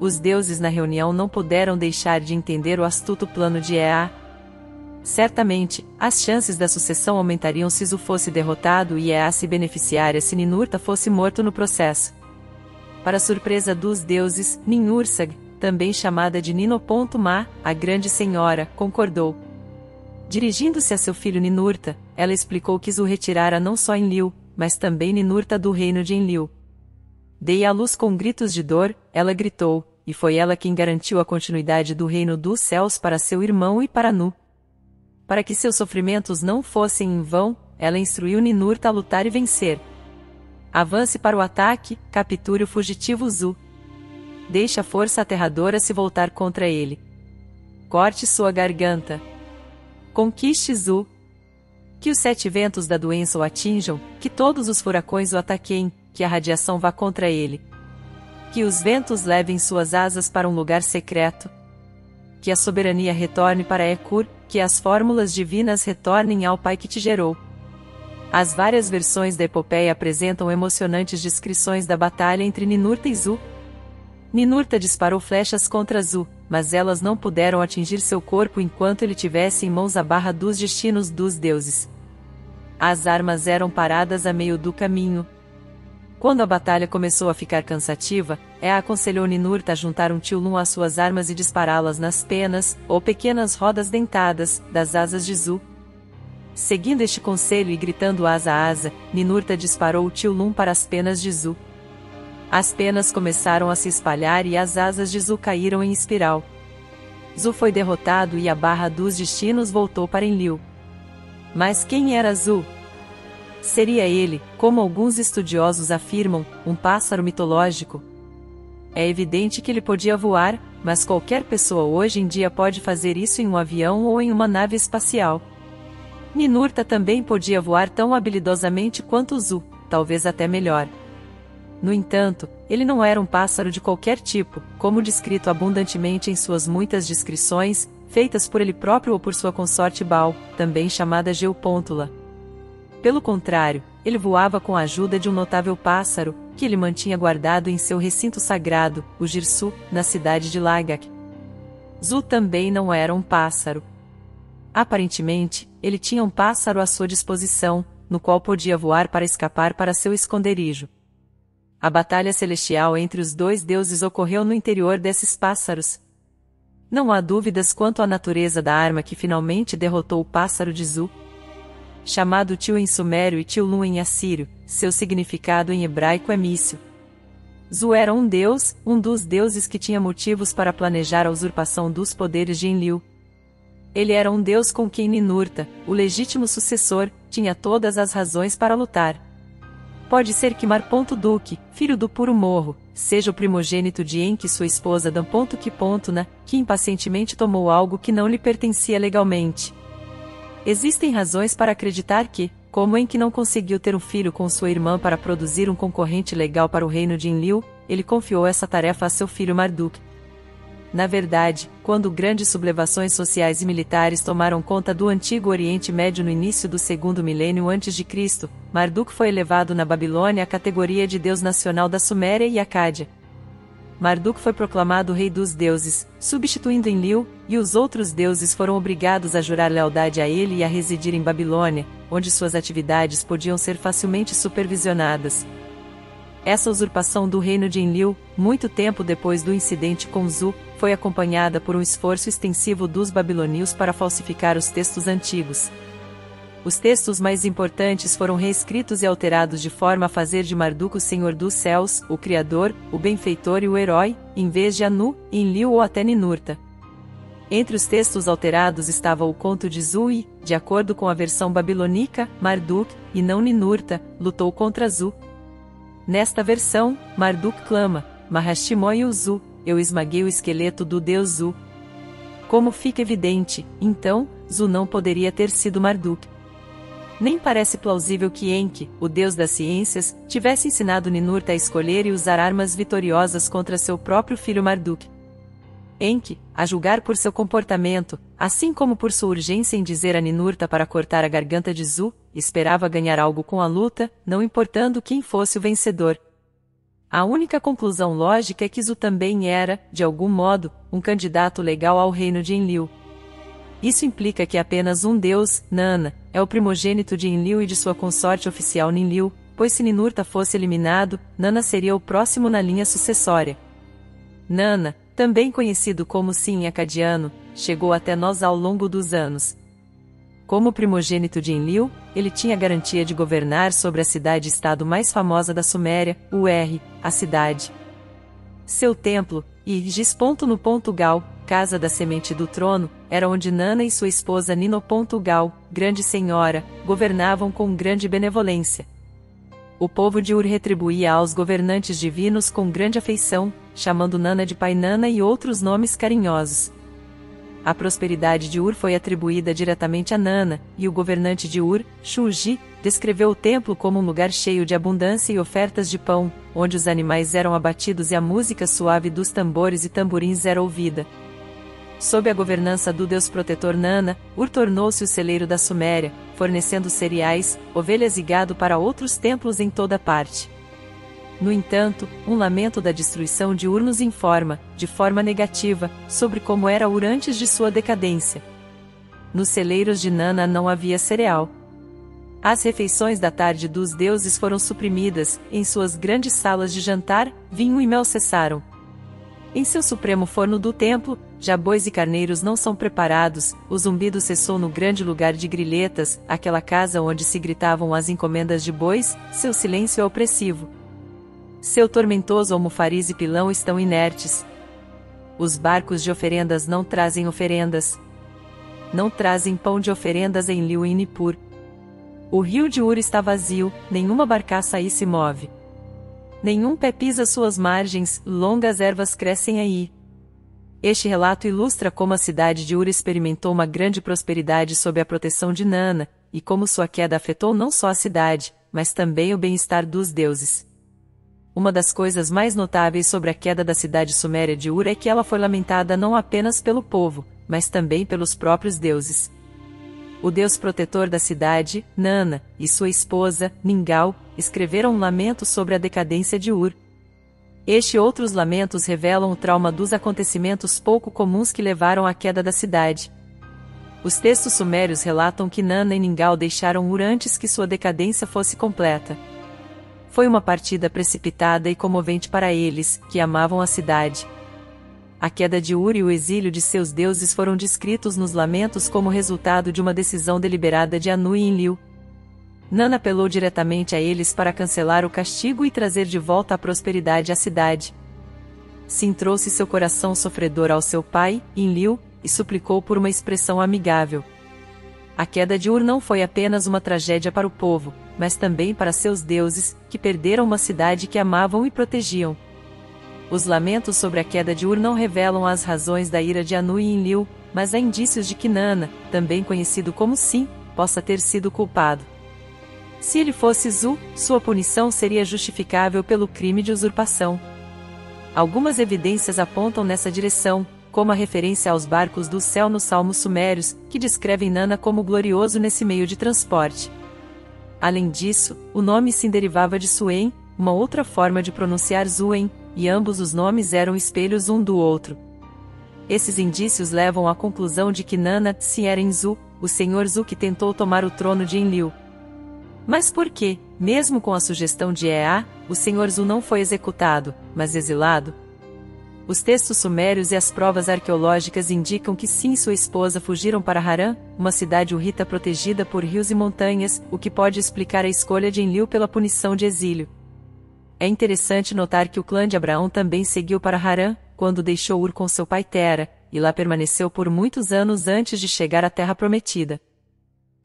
Os deuses na reunião não puderam deixar de entender o astuto plano de Ea. Certamente, as chances da sucessão aumentariam se Zu fosse derrotado e Ea se beneficiaria se Ninurta fosse morto no processo. Para surpresa dos deuses, Ninhursag, também chamada de Nino.ma, a grande senhora, concordou. Dirigindo-se a seu filho Ninurta, ela explicou que Zu retirara não só Enlil, mas também Ninurta do reino de Enlil. Dei à luz com gritos de dor, ela gritou, e foi ela quem garantiu a continuidade do reino dos céus para seu irmão e para Nu. Para que seus sofrimentos não fossem em vão, ela instruiu Ninurta a lutar e vencer. Avance para o ataque, capture o fugitivo Zu. Deixe a força aterradora se voltar contra ele. Corte sua garganta. Conquiste Zu. Que os sete ventos da doença o atinjam, que todos os furacões o ataquem, que a radiação vá contra ele. Que os ventos levem suas asas para um lugar secreto. Que a soberania retorne para Ekur, que as fórmulas divinas retornem ao Pai que te gerou. As várias versões da epopeia apresentam emocionantes descrições da batalha entre Ninurta e Zu. Ninurta disparou flechas contra Zu, mas elas não puderam atingir seu corpo enquanto ele tivesse em mãos a barra dos destinos dos deuses. As armas eram paradas a meio do caminho. Quando a batalha começou a ficar cansativa, Ea aconselhou Ninurta a juntar um tilum às suas armas e dispará-las nas penas, ou pequenas rodas dentadas, das asas de Zu. Seguindo este conselho e gritando asa a asa, Ninurta disparou o tilum para as penas de Zu. As penas começaram a se espalhar e as asas de Zu caíram em espiral. Zu foi derrotado e a barra dos destinos voltou para Enlil. Mas quem era Zu? Seria ele, como alguns estudiosos afirmam, um pássaro mitológico? É evidente que ele podia voar, mas qualquer pessoa hoje em dia pode fazer isso em um avião ou em uma nave espacial. Ninurta também podia voar tão habilidosamente quanto Zu, talvez até melhor. No entanto, ele não era um pássaro de qualquer tipo, como descrito abundantemente em suas muitas descrições, feitas por ele próprio ou por sua consorte Baal, também chamada Geopôntula. Pelo contrário, ele voava com a ajuda de um notável pássaro, que ele mantinha guardado em seu recinto sagrado, o Girsu, na cidade de Lagak. Zu também não era um pássaro. Aparentemente, ele tinha um pássaro à sua disposição, no qual podia voar para escapar para seu esconderijo. A batalha celestial entre os dois deuses ocorreu no interior desses pássaros. Não há dúvidas quanto à natureza da arma que finalmente derrotou o pássaro de Zu. Chamado Tio em sumério e Tilum em assírio, seu significado em hebraico é míssil. Zu era um deus, um dos deuses que tinha motivos para planejar a usurpação dos poderes de Enlil. Ele era um deus com quem Ninurta, o legítimo sucessor, tinha todas as razões para lutar. Pode ser que Mar. Duque, filho do puro morro, seja o primogênito de Enki sua esposa Dan. Na, que impacientemente tomou algo que não lhe pertencia legalmente. Existem razões para acreditar que, como Enki não conseguiu ter um filho com sua irmã para produzir um concorrente legal para o reino de Enlil, ele confiou essa tarefa a seu filho Marduk, na verdade, quando grandes sublevações sociais e militares tomaram conta do antigo Oriente Médio no início do segundo milênio antes de Cristo, Marduk foi elevado na Babilônia à categoria de deus nacional da Suméria e Acádia. Marduk foi proclamado rei dos deuses, substituindo Enlil, e os outros deuses foram obrigados a jurar lealdade a ele e a residir em Babilônia, onde suas atividades podiam ser facilmente supervisionadas. Essa usurpação do reino de Enlil, muito tempo depois do incidente com Zu, foi acompanhada por um esforço extensivo dos babilônios para falsificar os textos antigos. Os textos mais importantes foram reescritos e alterados de forma a fazer de Marduk o Senhor dos Céus, o Criador, o Benfeitor e o Herói, em vez de Anu, Enlil ou até Ninurta. Entre os textos alterados estava o conto de Zui, de acordo com a versão babilônica, Marduk, e não Ninurta, lutou contra Zu. Nesta versão, Marduk clama, Mahashimoy Uzu, eu esmaguei o esqueleto do deus Zu. Como fica evidente, então, Zu não poderia ter sido Marduk. Nem parece plausível que Enki, o deus das ciências, tivesse ensinado Ninurta a escolher e usar armas vitoriosas contra seu próprio filho Marduk. Enki, a julgar por seu comportamento, assim como por sua urgência em dizer a Ninurta para cortar a garganta de Zu, esperava ganhar algo com a luta, não importando quem fosse o vencedor. A única conclusão lógica é que Zu também era, de algum modo, um candidato legal ao reino de Enlil. Isso implica que apenas um deus, Nana, é o primogênito de Enlil e de sua consorte oficial Ninlil, pois se Ninurta fosse eliminado, Nana seria o próximo na linha sucessória. Nana, também conhecido como Sim acadiano, chegou até nós ao longo dos anos. Como primogênito de Enlil, ele tinha garantia de governar sobre a cidade-estado mais famosa da Suméria, Ur, a cidade. Seu templo, Irgis. No ponto Gal, casa da semente do trono, era onde Nana e sua esposa Nino. Gal, grande senhora, governavam com grande benevolência. O povo de Ur retribuía aos governantes divinos com grande afeição, chamando Nana de Pai Nana e outros nomes carinhosos. A prosperidade de Ur foi atribuída diretamente a Nana, e o governante de Ur, Shuji, descreveu o templo como um lugar cheio de abundância e ofertas de pão, onde os animais eram abatidos e a música suave dos tambores e tamborins era ouvida. Sob a governança do deus protetor Nana, Ur tornou-se o celeiro da Suméria, fornecendo cereais, ovelhas e gado para outros templos em toda parte. No entanto, um lamento da destruição de Ur nos informa, de forma negativa, sobre como era Ur antes de sua decadência. Nos celeiros de Nana não havia cereal. As refeições da tarde dos deuses foram suprimidas, em suas grandes salas de jantar, vinho e mel cessaram. Em seu supremo forno do templo, já bois e carneiros não são preparados, o zumbido cessou no grande lugar de grilhetas, aquela casa onde se gritavam as encomendas de bois, seu silêncio é opressivo. Seu tormentoso almofariz e pilão estão inertes. Os barcos de oferendas não trazem oferendas. Não trazem pão de oferendas em Liu e Nipur. O rio de Ur está vazio, nenhuma barcaça aí se move. Nenhum pé pisa suas margens, longas ervas crescem aí. Este relato ilustra como a cidade de Ur experimentou uma grande prosperidade sob a proteção de Nana, e como sua queda afetou não só a cidade, mas também o bem-estar dos deuses. Uma das coisas mais notáveis sobre a queda da cidade suméria de Ur é que ela foi lamentada não apenas pelo povo, mas também pelos próprios deuses. O deus protetor da cidade, Nana, e sua esposa, Ningal, escreveram um lamento sobre a decadência de Ur, este e outros lamentos revelam o trauma dos acontecimentos pouco comuns que levaram à queda da cidade. Os textos sumérios relatam que Nana e Ningal deixaram Ur antes que sua decadência fosse completa. Foi uma partida precipitada e comovente para eles, que amavam a cidade. A queda de Ur e o exílio de seus deuses foram descritos nos lamentos como resultado de uma decisão deliberada de Anu e Enlil, Nana apelou diretamente a eles para cancelar o castigo e trazer de volta a prosperidade à cidade. Sim trouxe seu coração sofredor ao seu pai, Enlil, e suplicou por uma expressão amigável. A queda de Ur não foi apenas uma tragédia para o povo, mas também para seus deuses, que perderam uma cidade que amavam e protegiam. Os lamentos sobre a queda de Ur não revelam as razões da ira de Anu e Enlil, mas há indícios de que Nana, também conhecido como Sim, possa ter sido culpado. Se ele fosse Zu, sua punição seria justificável pelo crime de usurpação. Algumas evidências apontam nessa direção, como a referência aos barcos do céu nos Salmos Sumérios, que descrevem Nana como glorioso nesse meio de transporte. Além disso, o nome se derivava de Suen, uma outra forma de pronunciar Zuen, e ambos os nomes eram espelhos um do outro. Esses indícios levam à conclusão de que Nana se era Zu, o senhor Zu que tentou tomar o trono de Enlil, mas por que, mesmo com a sugestão de Ea, o Senhor Zu não foi executado, mas exilado? Os textos sumérios e as provas arqueológicas indicam que sim sua esposa fugiram para Harã, uma cidade urrita protegida por rios e montanhas, o que pode explicar a escolha de Enlil pela punição de exílio. É interessante notar que o clã de Abraão também seguiu para Harã, quando deixou Ur com seu pai Tera, e lá permaneceu por muitos anos antes de chegar à Terra Prometida.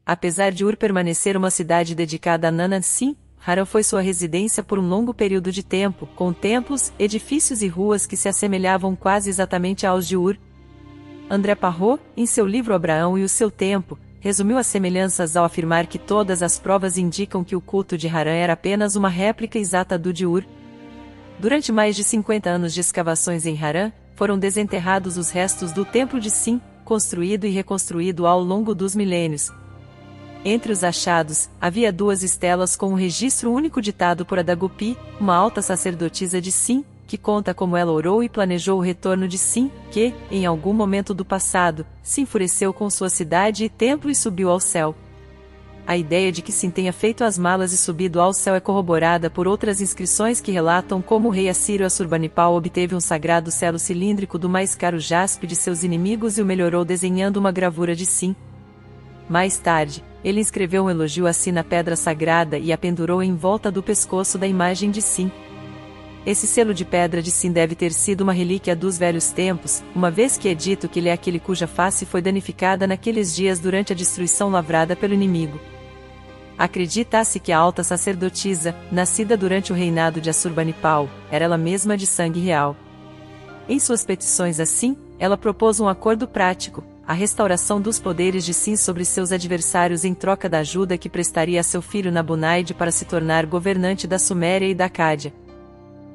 Apesar de Ur permanecer uma cidade dedicada a Nanansim, Haran foi sua residência por um longo período de tempo, com templos, edifícios e ruas que se assemelhavam quase exatamente aos de Ur. André Parrot, em seu livro Abraão e o seu tempo, resumiu as semelhanças ao afirmar que todas as provas indicam que o culto de Haran era apenas uma réplica exata do de Ur. Durante mais de 50 anos de escavações em Haran, foram desenterrados os restos do templo de Sim, construído e reconstruído ao longo dos milênios, entre os achados, havia duas estelas com um registro único ditado por Adagupi, uma alta sacerdotisa de Sim, que conta como ela orou e planejou o retorno de Sim, que, em algum momento do passado, se enfureceu com sua cidade e templo e subiu ao céu. a ideia de que Sim tenha feito as malas e subido ao céu é corroborada por outras inscrições que relatam como o rei assírio Assurbanipal obteve um sagrado selo cilíndrico do mais caro jaspe de seus inimigos e o melhorou desenhando uma gravura de Sim. Mais tarde, ele inscreveu um elogio a Sim na pedra sagrada e a pendurou em volta do pescoço da imagem de Sim. Esse selo de pedra de Sim deve ter sido uma relíquia dos velhos tempos, uma vez que é dito que ele é aquele cuja face foi danificada naqueles dias durante a destruição lavrada pelo inimigo. Acredita-se que a alta sacerdotisa, nascida durante o reinado de Assurbanipal, era ela mesma de sangue real. Em suas petições assim, ela propôs um acordo prático, a restauração dos poderes de Sim sobre seus adversários em troca da ajuda que prestaria a seu filho Nabunaide para se tornar governante da Suméria e da Cádia.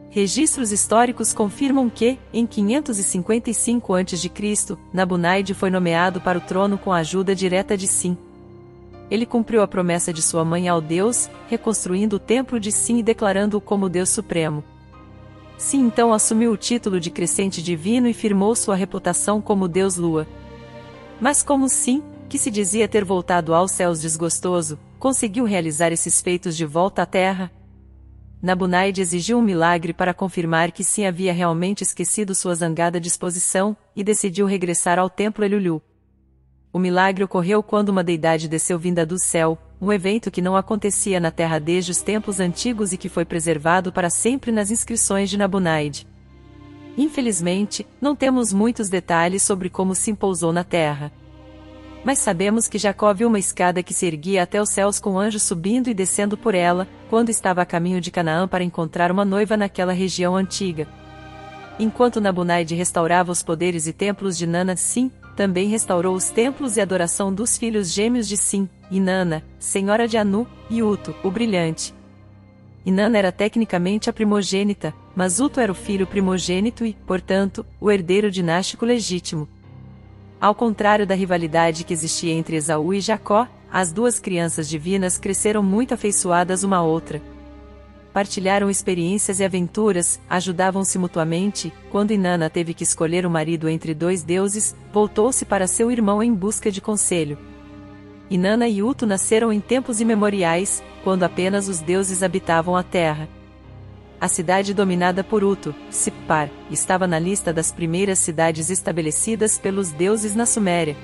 Registros históricos confirmam que, em 555 a.C., Nabunaide foi nomeado para o trono com a ajuda direta de Sim. Ele cumpriu a promessa de sua mãe ao Deus, reconstruindo o templo de Sim e declarando-o como Deus Supremo. Sim então assumiu o título de crescente divino e firmou sua reputação como Deus Lua. Mas como Sim, que se dizia ter voltado aos céus desgostoso, conseguiu realizar esses feitos de volta à terra, Nabunaide exigiu um milagre para confirmar que sim havia realmente esquecido sua zangada disposição, e decidiu regressar ao templo Elulhu. O milagre ocorreu quando uma deidade desceu vinda do céu, um evento que não acontecia na Terra desde os tempos antigos e que foi preservado para sempre nas inscrições de Nabunaide. Infelizmente, não temos muitos detalhes sobre como se impousou na Terra mas sabemos que Jacó viu uma escada que se erguia até os céus com anjos subindo e descendo por ela, quando estava a caminho de Canaã para encontrar uma noiva naquela região antiga. Enquanto Nabunaide restaurava os poderes e templos de Nana, Sim, também restaurou os templos e adoração dos filhos gêmeos de Sim, Inanna, senhora de Anu, e Uto, o brilhante. Inanna era tecnicamente a primogênita, mas Uto era o filho primogênito e, portanto, o herdeiro dinástico legítimo. Ao contrário da rivalidade que existia entre Esaú e Jacó, as duas crianças divinas cresceram muito afeiçoadas uma à outra. Partilharam experiências e aventuras, ajudavam-se mutuamente. Quando Inanna teve que escolher um marido entre dois deuses, voltou-se para seu irmão em busca de conselho. Inanna e Uto nasceram em tempos imemoriais, quando apenas os deuses habitavam a terra. A cidade dominada por Uto, Sippar, estava na lista das primeiras cidades estabelecidas pelos deuses na Suméria.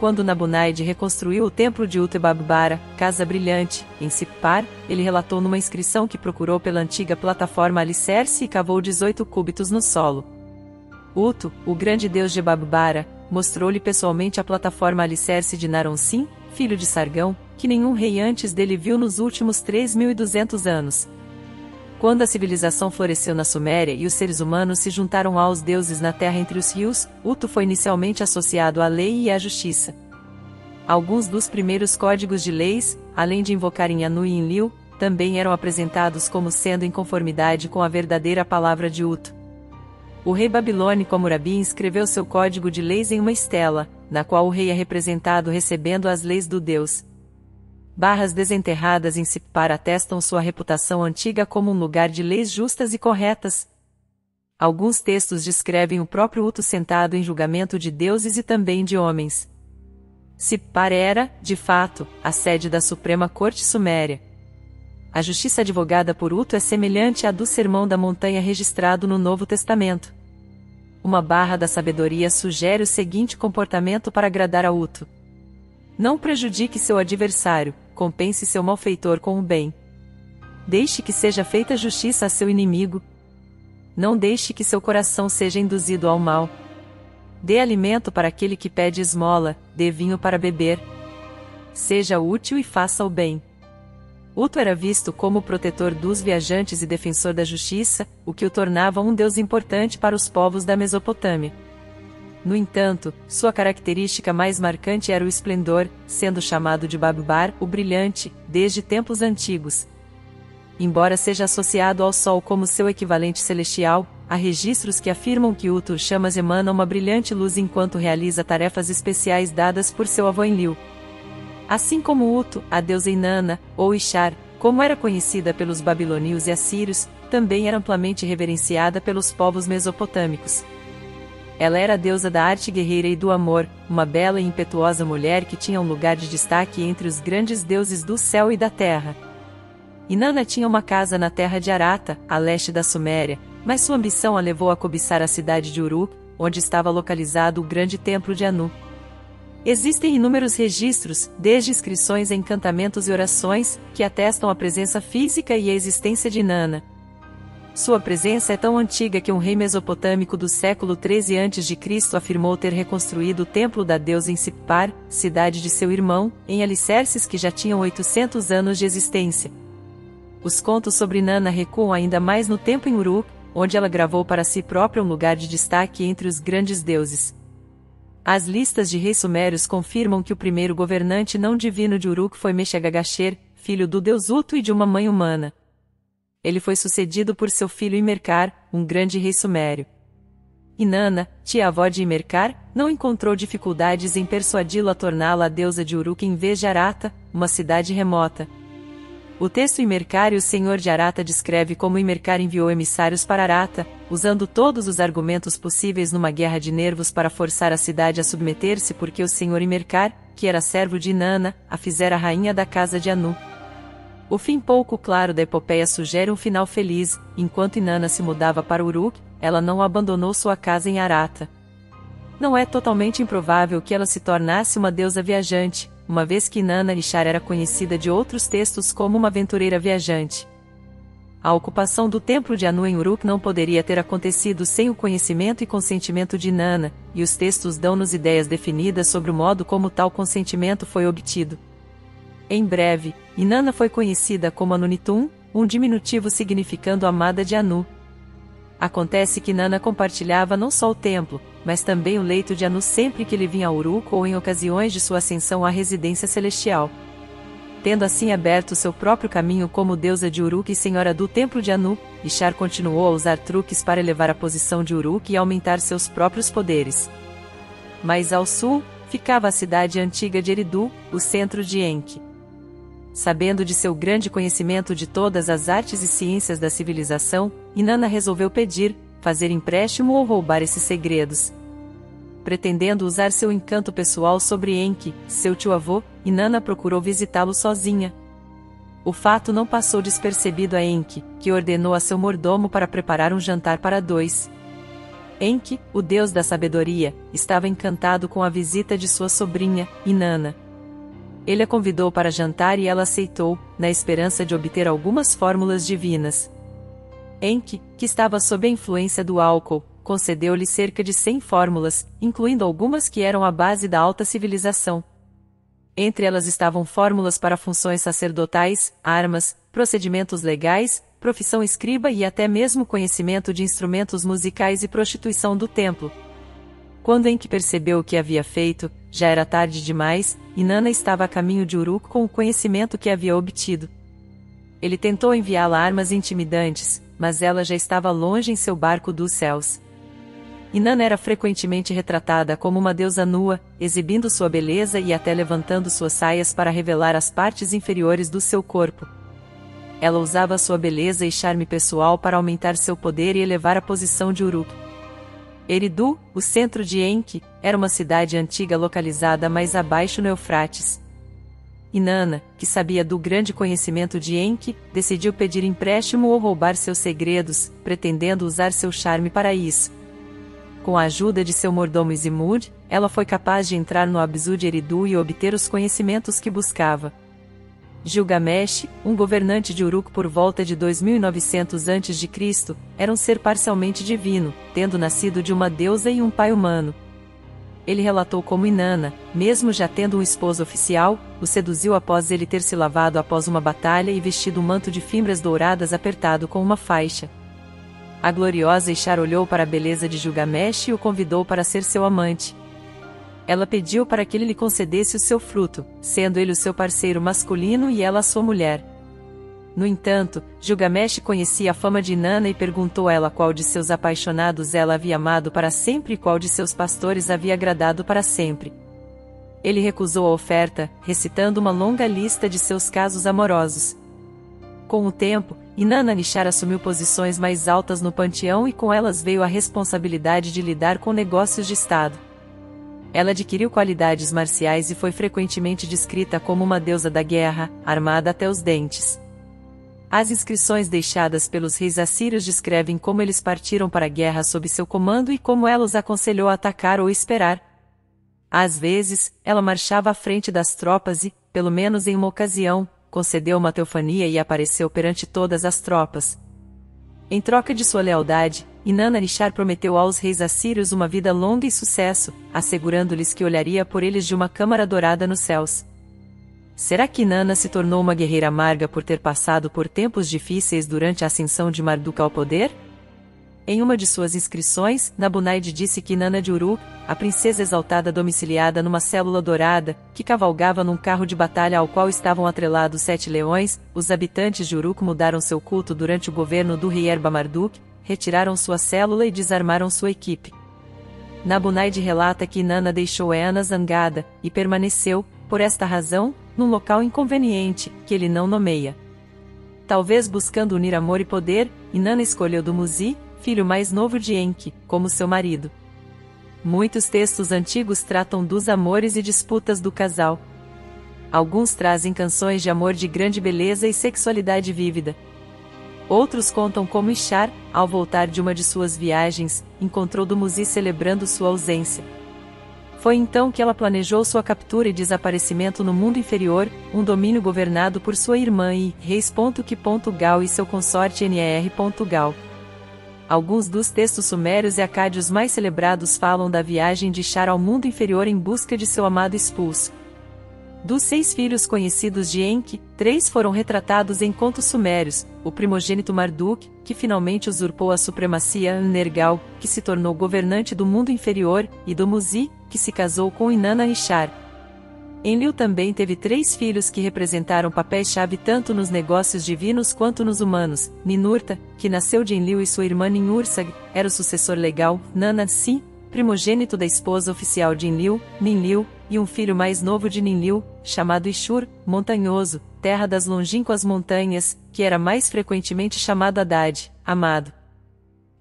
Quando Nabunaide reconstruiu o templo de Utebabbara, Casa Brilhante, em Sippar, ele relatou numa inscrição que procurou pela antiga plataforma alicerce e cavou 18 cúbitos no solo. Uto, o grande deus de Babbara, mostrou-lhe pessoalmente a plataforma alicerce de Naronsim, filho de Sargão, que nenhum rei antes dele viu nos últimos 3.200 anos, quando a civilização floresceu na Suméria e os seres humanos se juntaram aos deuses na terra entre os rios, Utu foi inicialmente associado à lei e à justiça. Alguns dos primeiros códigos de leis, além de invocarem Anu e Enlil, também eram apresentados como sendo em conformidade com a verdadeira palavra de Utu. O rei babilônico Hammurabi escreveu seu código de leis em uma estela, na qual o rei é representado recebendo as leis do deus, barras desenterradas em Sippar atestam sua reputação antiga como um lugar de leis justas e corretas. Alguns textos descrevem o próprio Uto sentado em julgamento de deuses e também de homens. Sippar era, de fato, a sede da Suprema Corte Suméria. A justiça advogada por Uto é semelhante à do Sermão da Montanha registrado no Novo Testamento. Uma barra da sabedoria sugere o seguinte comportamento para agradar a Uto. Não prejudique seu adversário, compense seu malfeitor com o bem. Deixe que seja feita justiça a seu inimigo. Não deixe que seu coração seja induzido ao mal. Dê alimento para aquele que pede esmola, dê vinho para beber. Seja útil e faça o bem. Uto era visto como protetor dos viajantes e defensor da justiça, o que o tornava um deus importante para os povos da Mesopotâmia. No entanto, sua característica mais marcante era o esplendor, sendo chamado de Babbar, o brilhante, desde tempos antigos. Embora seja associado ao Sol como seu equivalente celestial, há registros que afirmam que Utu chamas emana uma brilhante luz enquanto realiza tarefas especiais dadas por seu avô Enlil. Assim como Utu, a deusa Inanna, ou Ishar, como era conhecida pelos babilônios e assírios, também era amplamente reverenciada pelos povos mesopotâmicos. Ela era a deusa da arte guerreira e do amor, uma bela e impetuosa mulher que tinha um lugar de destaque entre os grandes deuses do céu e da terra. Inanna tinha uma casa na terra de Arata, a leste da Suméria, mas sua ambição a levou a cobiçar a cidade de Uruk, onde estava localizado o grande templo de Anu. Existem inúmeros registros, desde inscrições a encantamentos e orações, que atestam a presença física e a existência de Inanna. Sua presença é tão antiga que um rei mesopotâmico do século 13 a.C. afirmou ter reconstruído o templo da deusa em Sippar, cidade de seu irmão, em alicerces que já tinham 800 anos de existência. Os contos sobre Nana recuam ainda mais no tempo em Uruk, onde ela gravou para si própria um lugar de destaque entre os grandes deuses. As listas de reis sumérios confirmam que o primeiro governante não divino de Uruk foi Meshagagasher, filho do deus Utu e de uma mãe humana ele foi sucedido por seu filho Imercar, um grande rei sumério. Inanna, tia-avó de Imercar, não encontrou dificuldades em persuadi-lo a torná-la a deusa de Uruk em vez de Arata, uma cidade remota. O texto Imercar e o senhor de Arata descreve como Imercar enviou emissários para Arata, usando todos os argumentos possíveis numa guerra de nervos para forçar a cidade a submeter-se porque o senhor Imercar, que era servo de Inanna, a fizera rainha da casa de Anu. O fim pouco claro da epopeia sugere um final feliz, enquanto Inanna se mudava para Uruk, ela não abandonou sua casa em Arata. Não é totalmente improvável que ela se tornasse uma deusa viajante, uma vez que Inanna Ishar era conhecida de outros textos como uma aventureira viajante. A ocupação do templo de Anu em Uruk não poderia ter acontecido sem o conhecimento e consentimento de Inanna, e os textos dão-nos ideias definidas sobre o modo como tal consentimento foi obtido. Em breve, Inanna foi conhecida como Anunitum, um diminutivo significando amada de Anu. Acontece que Nana compartilhava não só o templo, mas também o leito de Anu sempre que ele vinha a Uruk ou em ocasiões de sua ascensão à residência celestial. Tendo assim aberto seu próprio caminho como deusa de Uruk e senhora do templo de Anu, Ishar continuou a usar truques para elevar a posição de Uruk e aumentar seus próprios poderes. Mais ao sul, ficava a cidade antiga de Eridu, o centro de Enki sabendo de seu grande conhecimento de todas as artes e ciências da civilização, Inanna resolveu pedir, fazer empréstimo ou roubar esses segredos. Pretendendo usar seu encanto pessoal sobre Enki, seu tio-avô, Inanna procurou visitá-lo sozinha. O fato não passou despercebido a Enki, que ordenou a seu mordomo para preparar um jantar para dois. Enki, o deus da sabedoria, estava encantado com a visita de sua sobrinha, Inanna. Ele a convidou para jantar e ela aceitou, na esperança de obter algumas fórmulas divinas. Enki, que estava sob a influência do álcool, concedeu-lhe cerca de 100 fórmulas, incluindo algumas que eram a base da alta civilização. Entre elas estavam fórmulas para funções sacerdotais, armas, procedimentos legais, profissão escriba e até mesmo conhecimento de instrumentos musicais e prostituição do templo. Quando Enki percebeu o que havia feito, já era tarde demais, e Nana estava a caminho de Uruk com o conhecimento que havia obtido. Ele tentou enviá-la armas intimidantes, mas ela já estava longe em seu barco dos céus. Inanna era frequentemente retratada como uma deusa nua, exibindo sua beleza e até levantando suas saias para revelar as partes inferiores do seu corpo. Ela usava sua beleza e charme pessoal para aumentar seu poder e elevar a posição de Uruk. Eridu, o centro de Enki, era uma cidade antiga localizada mais abaixo no Eufrates. Inanna, que sabia do grande conhecimento de Enki, decidiu pedir empréstimo ou roubar seus segredos, pretendendo usar seu charme para isso. Com a ajuda de seu mordomo Izimud, ela foi capaz de entrar no Abzu de Eridu e obter os conhecimentos que buscava. Gilgamesh, um governante de Uruk por volta de 2900 a.C., era um ser parcialmente divino, tendo nascido de uma deusa e um pai humano. Ele relatou como Inanna, mesmo já tendo um esposo oficial, o seduziu após ele ter se lavado após uma batalha e vestido um manto de fimbras douradas apertado com uma faixa. A gloriosa Ishar olhou para a beleza de Gilgamesh e o convidou para ser seu amante ela pediu para que ele lhe concedesse o seu fruto, sendo ele o seu parceiro masculino e ela a sua mulher. No entanto, Gilgamesh conhecia a fama de Nana e perguntou a ela qual de seus apaixonados ela havia amado para sempre e qual de seus pastores havia agradado para sempre. Ele recusou a oferta, recitando uma longa lista de seus casos amorosos. Com o tempo, Inanna Nishar assumiu posições mais altas no panteão e com elas veio a responsabilidade de lidar com negócios de Estado. Ela adquiriu qualidades marciais e foi frequentemente descrita como uma deusa da guerra, armada até os dentes. As inscrições deixadas pelos reis assírios descrevem como eles partiram para a guerra sob seu comando e como ela os aconselhou a atacar ou esperar. Às vezes, ela marchava à frente das tropas e, pelo menos em uma ocasião, concedeu uma teofania e apareceu perante todas as tropas. Em troca de sua lealdade, Inanna-Nishar prometeu aos reis assírios uma vida longa e sucesso, assegurando-lhes que olharia por eles de uma câmara dourada nos céus. Será que Inanna se tornou uma guerreira amarga por ter passado por tempos difíceis durante a ascensão de Marduk ao poder? Em uma de suas inscrições, Nabunaide disse que Nana de Uruk, a princesa exaltada domiciliada numa célula dourada, que cavalgava num carro de batalha ao qual estavam atrelados sete leões, os habitantes de Uruk mudaram seu culto durante o governo do rei Erba Marduk, retiraram sua célula e desarmaram sua equipe. Nabunaide relata que Nana deixou Eana zangada, e permaneceu, por esta razão, num local inconveniente, que ele não nomeia. Talvez buscando unir amor e poder, Inanna escolheu Dumuzi, filho mais novo de Enki, como seu marido. Muitos textos antigos tratam dos amores e disputas do casal. Alguns trazem canções de amor de grande beleza e sexualidade vívida. Outros contam como Ishar, ao voltar de uma de suas viagens, encontrou Dumuzi celebrando sua ausência. Foi então que ela planejou sua captura e desaparecimento no mundo inferior, um domínio governado por sua irmã e reis.que.gal e seu consorte Ner.gal. Alguns dos textos sumérios e acádios mais celebrados falam da viagem de Char ao mundo inferior em busca de seu amado expulso. Dos seis filhos conhecidos de Enki, três foram retratados em contos sumérios, o primogênito Marduk, que finalmente usurpou a supremacia Nergal, que se tornou governante do mundo inferior, e do Muzi, que se casou com Inanna Ishar, Enlil também teve três filhos que representaram papéis-chave tanto nos negócios divinos quanto nos humanos. Ninurta, que nasceu de Enlil e sua irmã Ninursag, era o sucessor legal, Nana-Si, primogênito da esposa oficial de Enlil, Ninlil, e um filho mais novo de Ninlil, chamado Ishur, montanhoso, terra das longínquas montanhas, que era mais frequentemente chamado Haddad, amado.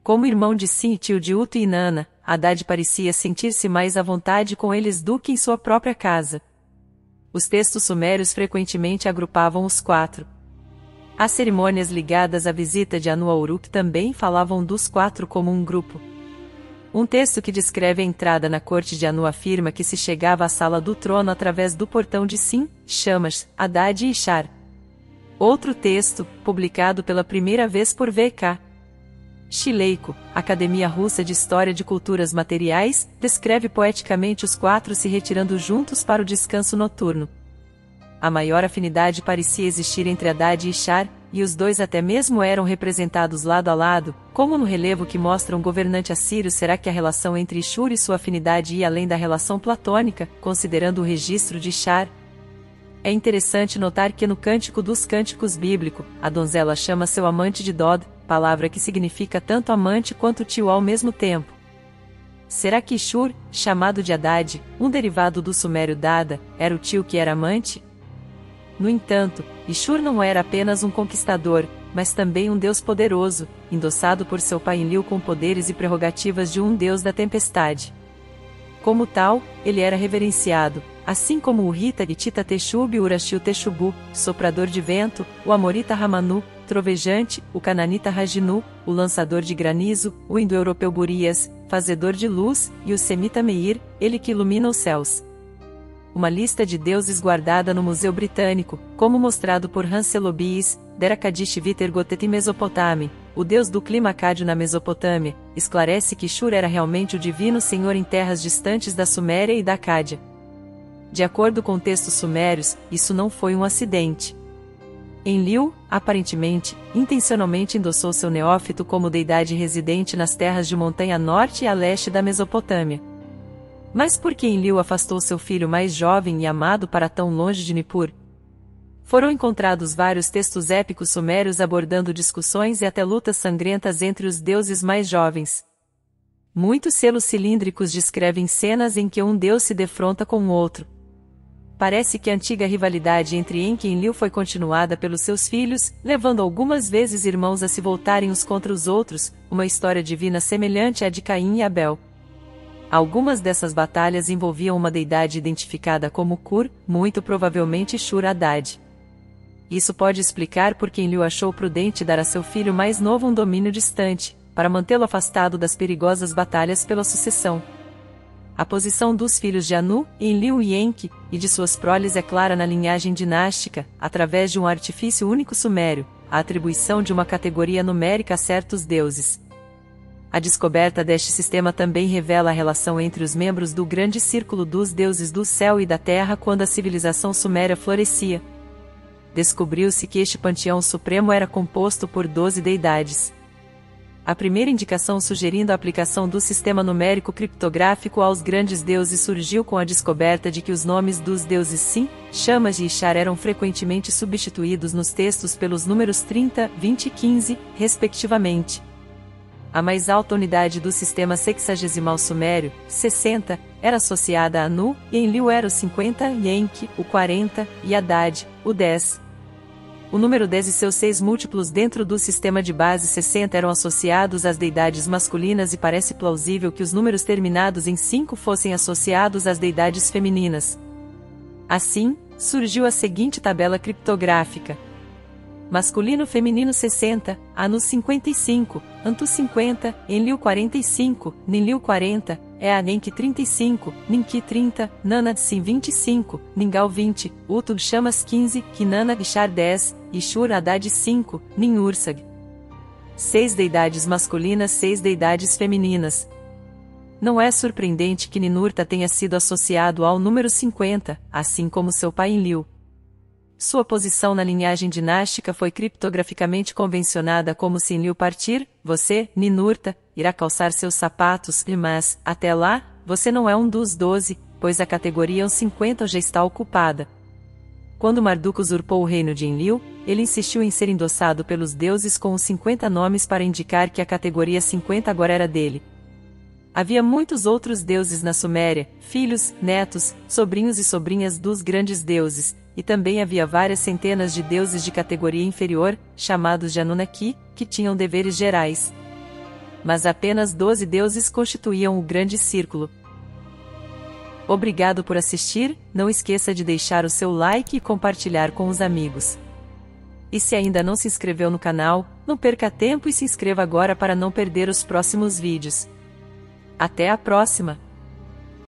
Como irmão de Sin e tio de Uto e Nana, Haddad parecia sentir-se mais à vontade com eles do que em sua própria casa, os textos sumérios frequentemente agrupavam os quatro. As cerimônias ligadas à visita de Anu a Uruk também falavam dos quatro como um grupo. Um texto que descreve a entrada na corte de Anu afirma que se chegava à sala do trono através do portão de Sim, Chamas, Haddad e Ishar. Outro texto, publicado pela primeira vez por V.K. Chileico, Academia Russa de História de Culturas Materiais, descreve poeticamente os quatro se retirando juntos para o descanso noturno. A maior afinidade parecia existir entre Haddad e Ishar, e os dois até mesmo eram representados lado a lado, como no relevo que mostra um governante assírio será que a relação entre Ishur e sua afinidade ia além da relação platônica, considerando o registro de Ishar, é interessante notar que no Cântico dos Cânticos bíblico, a donzela chama seu amante de Dod, palavra que significa tanto amante quanto tio ao mesmo tempo. Será que Shur, chamado de Haddad, um derivado do sumério Dada, era o tio que era amante? No entanto, Ishur não era apenas um conquistador, mas também um deus poderoso, endossado por seu pai Enlil com poderes e prerrogativas de um deus da tempestade. Como tal, ele era reverenciado, assim como o Rita Tita Texub e Urashil Texubu, soprador de vento, o Amorita Ramanu, trovejante, o cananita Rajinu, o lançador de granizo, o indo-europeu Burias, fazedor de luz, e o semita Meir, ele que ilumina os céus. Uma lista de deuses guardada no Museu Britânico, como mostrado por Hansel Obies, Derakadish Vitergotet em Mesopotâmia, o deus do clima acádio na Mesopotâmia, esclarece que Shur era realmente o divino senhor em terras distantes da Suméria e da Cádia. De acordo com textos sumérios, isso não foi um acidente. Enlil, aparentemente, intencionalmente endossou seu neófito como deidade residente nas terras de montanha norte e a leste da Mesopotâmia. Mas por que Enlil afastou seu filho mais jovem e amado para tão longe de Nippur? Foram encontrados vários textos épicos sumérios abordando discussões e até lutas sangrentas entre os deuses mais jovens. Muitos selos cilíndricos descrevem cenas em que um deus se defronta com o outro. Parece que a antiga rivalidade entre Enki e Enlil foi continuada pelos seus filhos, levando algumas vezes irmãos a se voltarem uns contra os outros, uma história divina semelhante à de Caim e Abel. Algumas dessas batalhas envolviam uma deidade identificada como Kur, muito provavelmente Shur-Adad. Isso pode explicar por que Enlil achou prudente dar a seu filho mais novo um domínio distante, para mantê-lo afastado das perigosas batalhas pela sucessão. A posição dos filhos de Anu, Enlil e Enki, e de suas proles é clara na linhagem dinástica, através de um artifício único sumério, a atribuição de uma categoria numérica a certos deuses. A descoberta deste sistema também revela a relação entre os membros do grande círculo dos deuses do céu e da terra quando a civilização suméria florescia. Descobriu-se que este panteão supremo era composto por doze deidades. A primeira indicação sugerindo a aplicação do sistema numérico criptográfico aos grandes deuses surgiu com a descoberta de que os nomes dos deuses Sim, Chamas e Ishar eram frequentemente substituídos nos textos pelos números 30, 20 e 15, respectivamente. A mais alta unidade do sistema sexagesimal sumério, 60, era associada a Nu, e Enlil era o 50, e Enki, o 40, e Haddad, o 10, o número 10 e seus seis múltiplos dentro do sistema de base 60 eram associados às deidades masculinas e parece plausível que os números terminados em 5 fossem associados às deidades femininas. Assim, surgiu a seguinte tabela criptográfica: masculino feminino 60, Anu 55, Antu 50, Enlil 45, Ninlil 40, Eanenki 35, Ninki 30, Nanadsim 25, Ningal 20, Utug Chamas 15, Kinana Bishar 10, Ishur Haddad 5, Ninhursag. Seis deidades masculinas, seis deidades femininas. Não é surpreendente que Ninurta tenha sido associado ao número 50, assim como seu pai Enlil. Sua posição na linhagem dinástica foi criptograficamente convencionada como se Enlil partir, você, Ninurta, irá calçar seus sapatos, mas, até lá, você não é um dos doze, pois a categoria 50 já está ocupada. Quando Marduk usurpou o reino de Enlil, ele insistiu em ser endossado pelos deuses com os 50 nomes para indicar que a categoria 50 agora era dele. Havia muitos outros deuses na Suméria, filhos, netos, sobrinhos e sobrinhas dos grandes deuses, e também havia várias centenas de deuses de categoria inferior, chamados de Anunnaki, que tinham deveres gerais mas apenas 12 deuses constituíam o grande círculo. Obrigado por assistir, não esqueça de deixar o seu like e compartilhar com os amigos. E se ainda não se inscreveu no canal, não perca tempo e se inscreva agora para não perder os próximos vídeos. Até a próxima!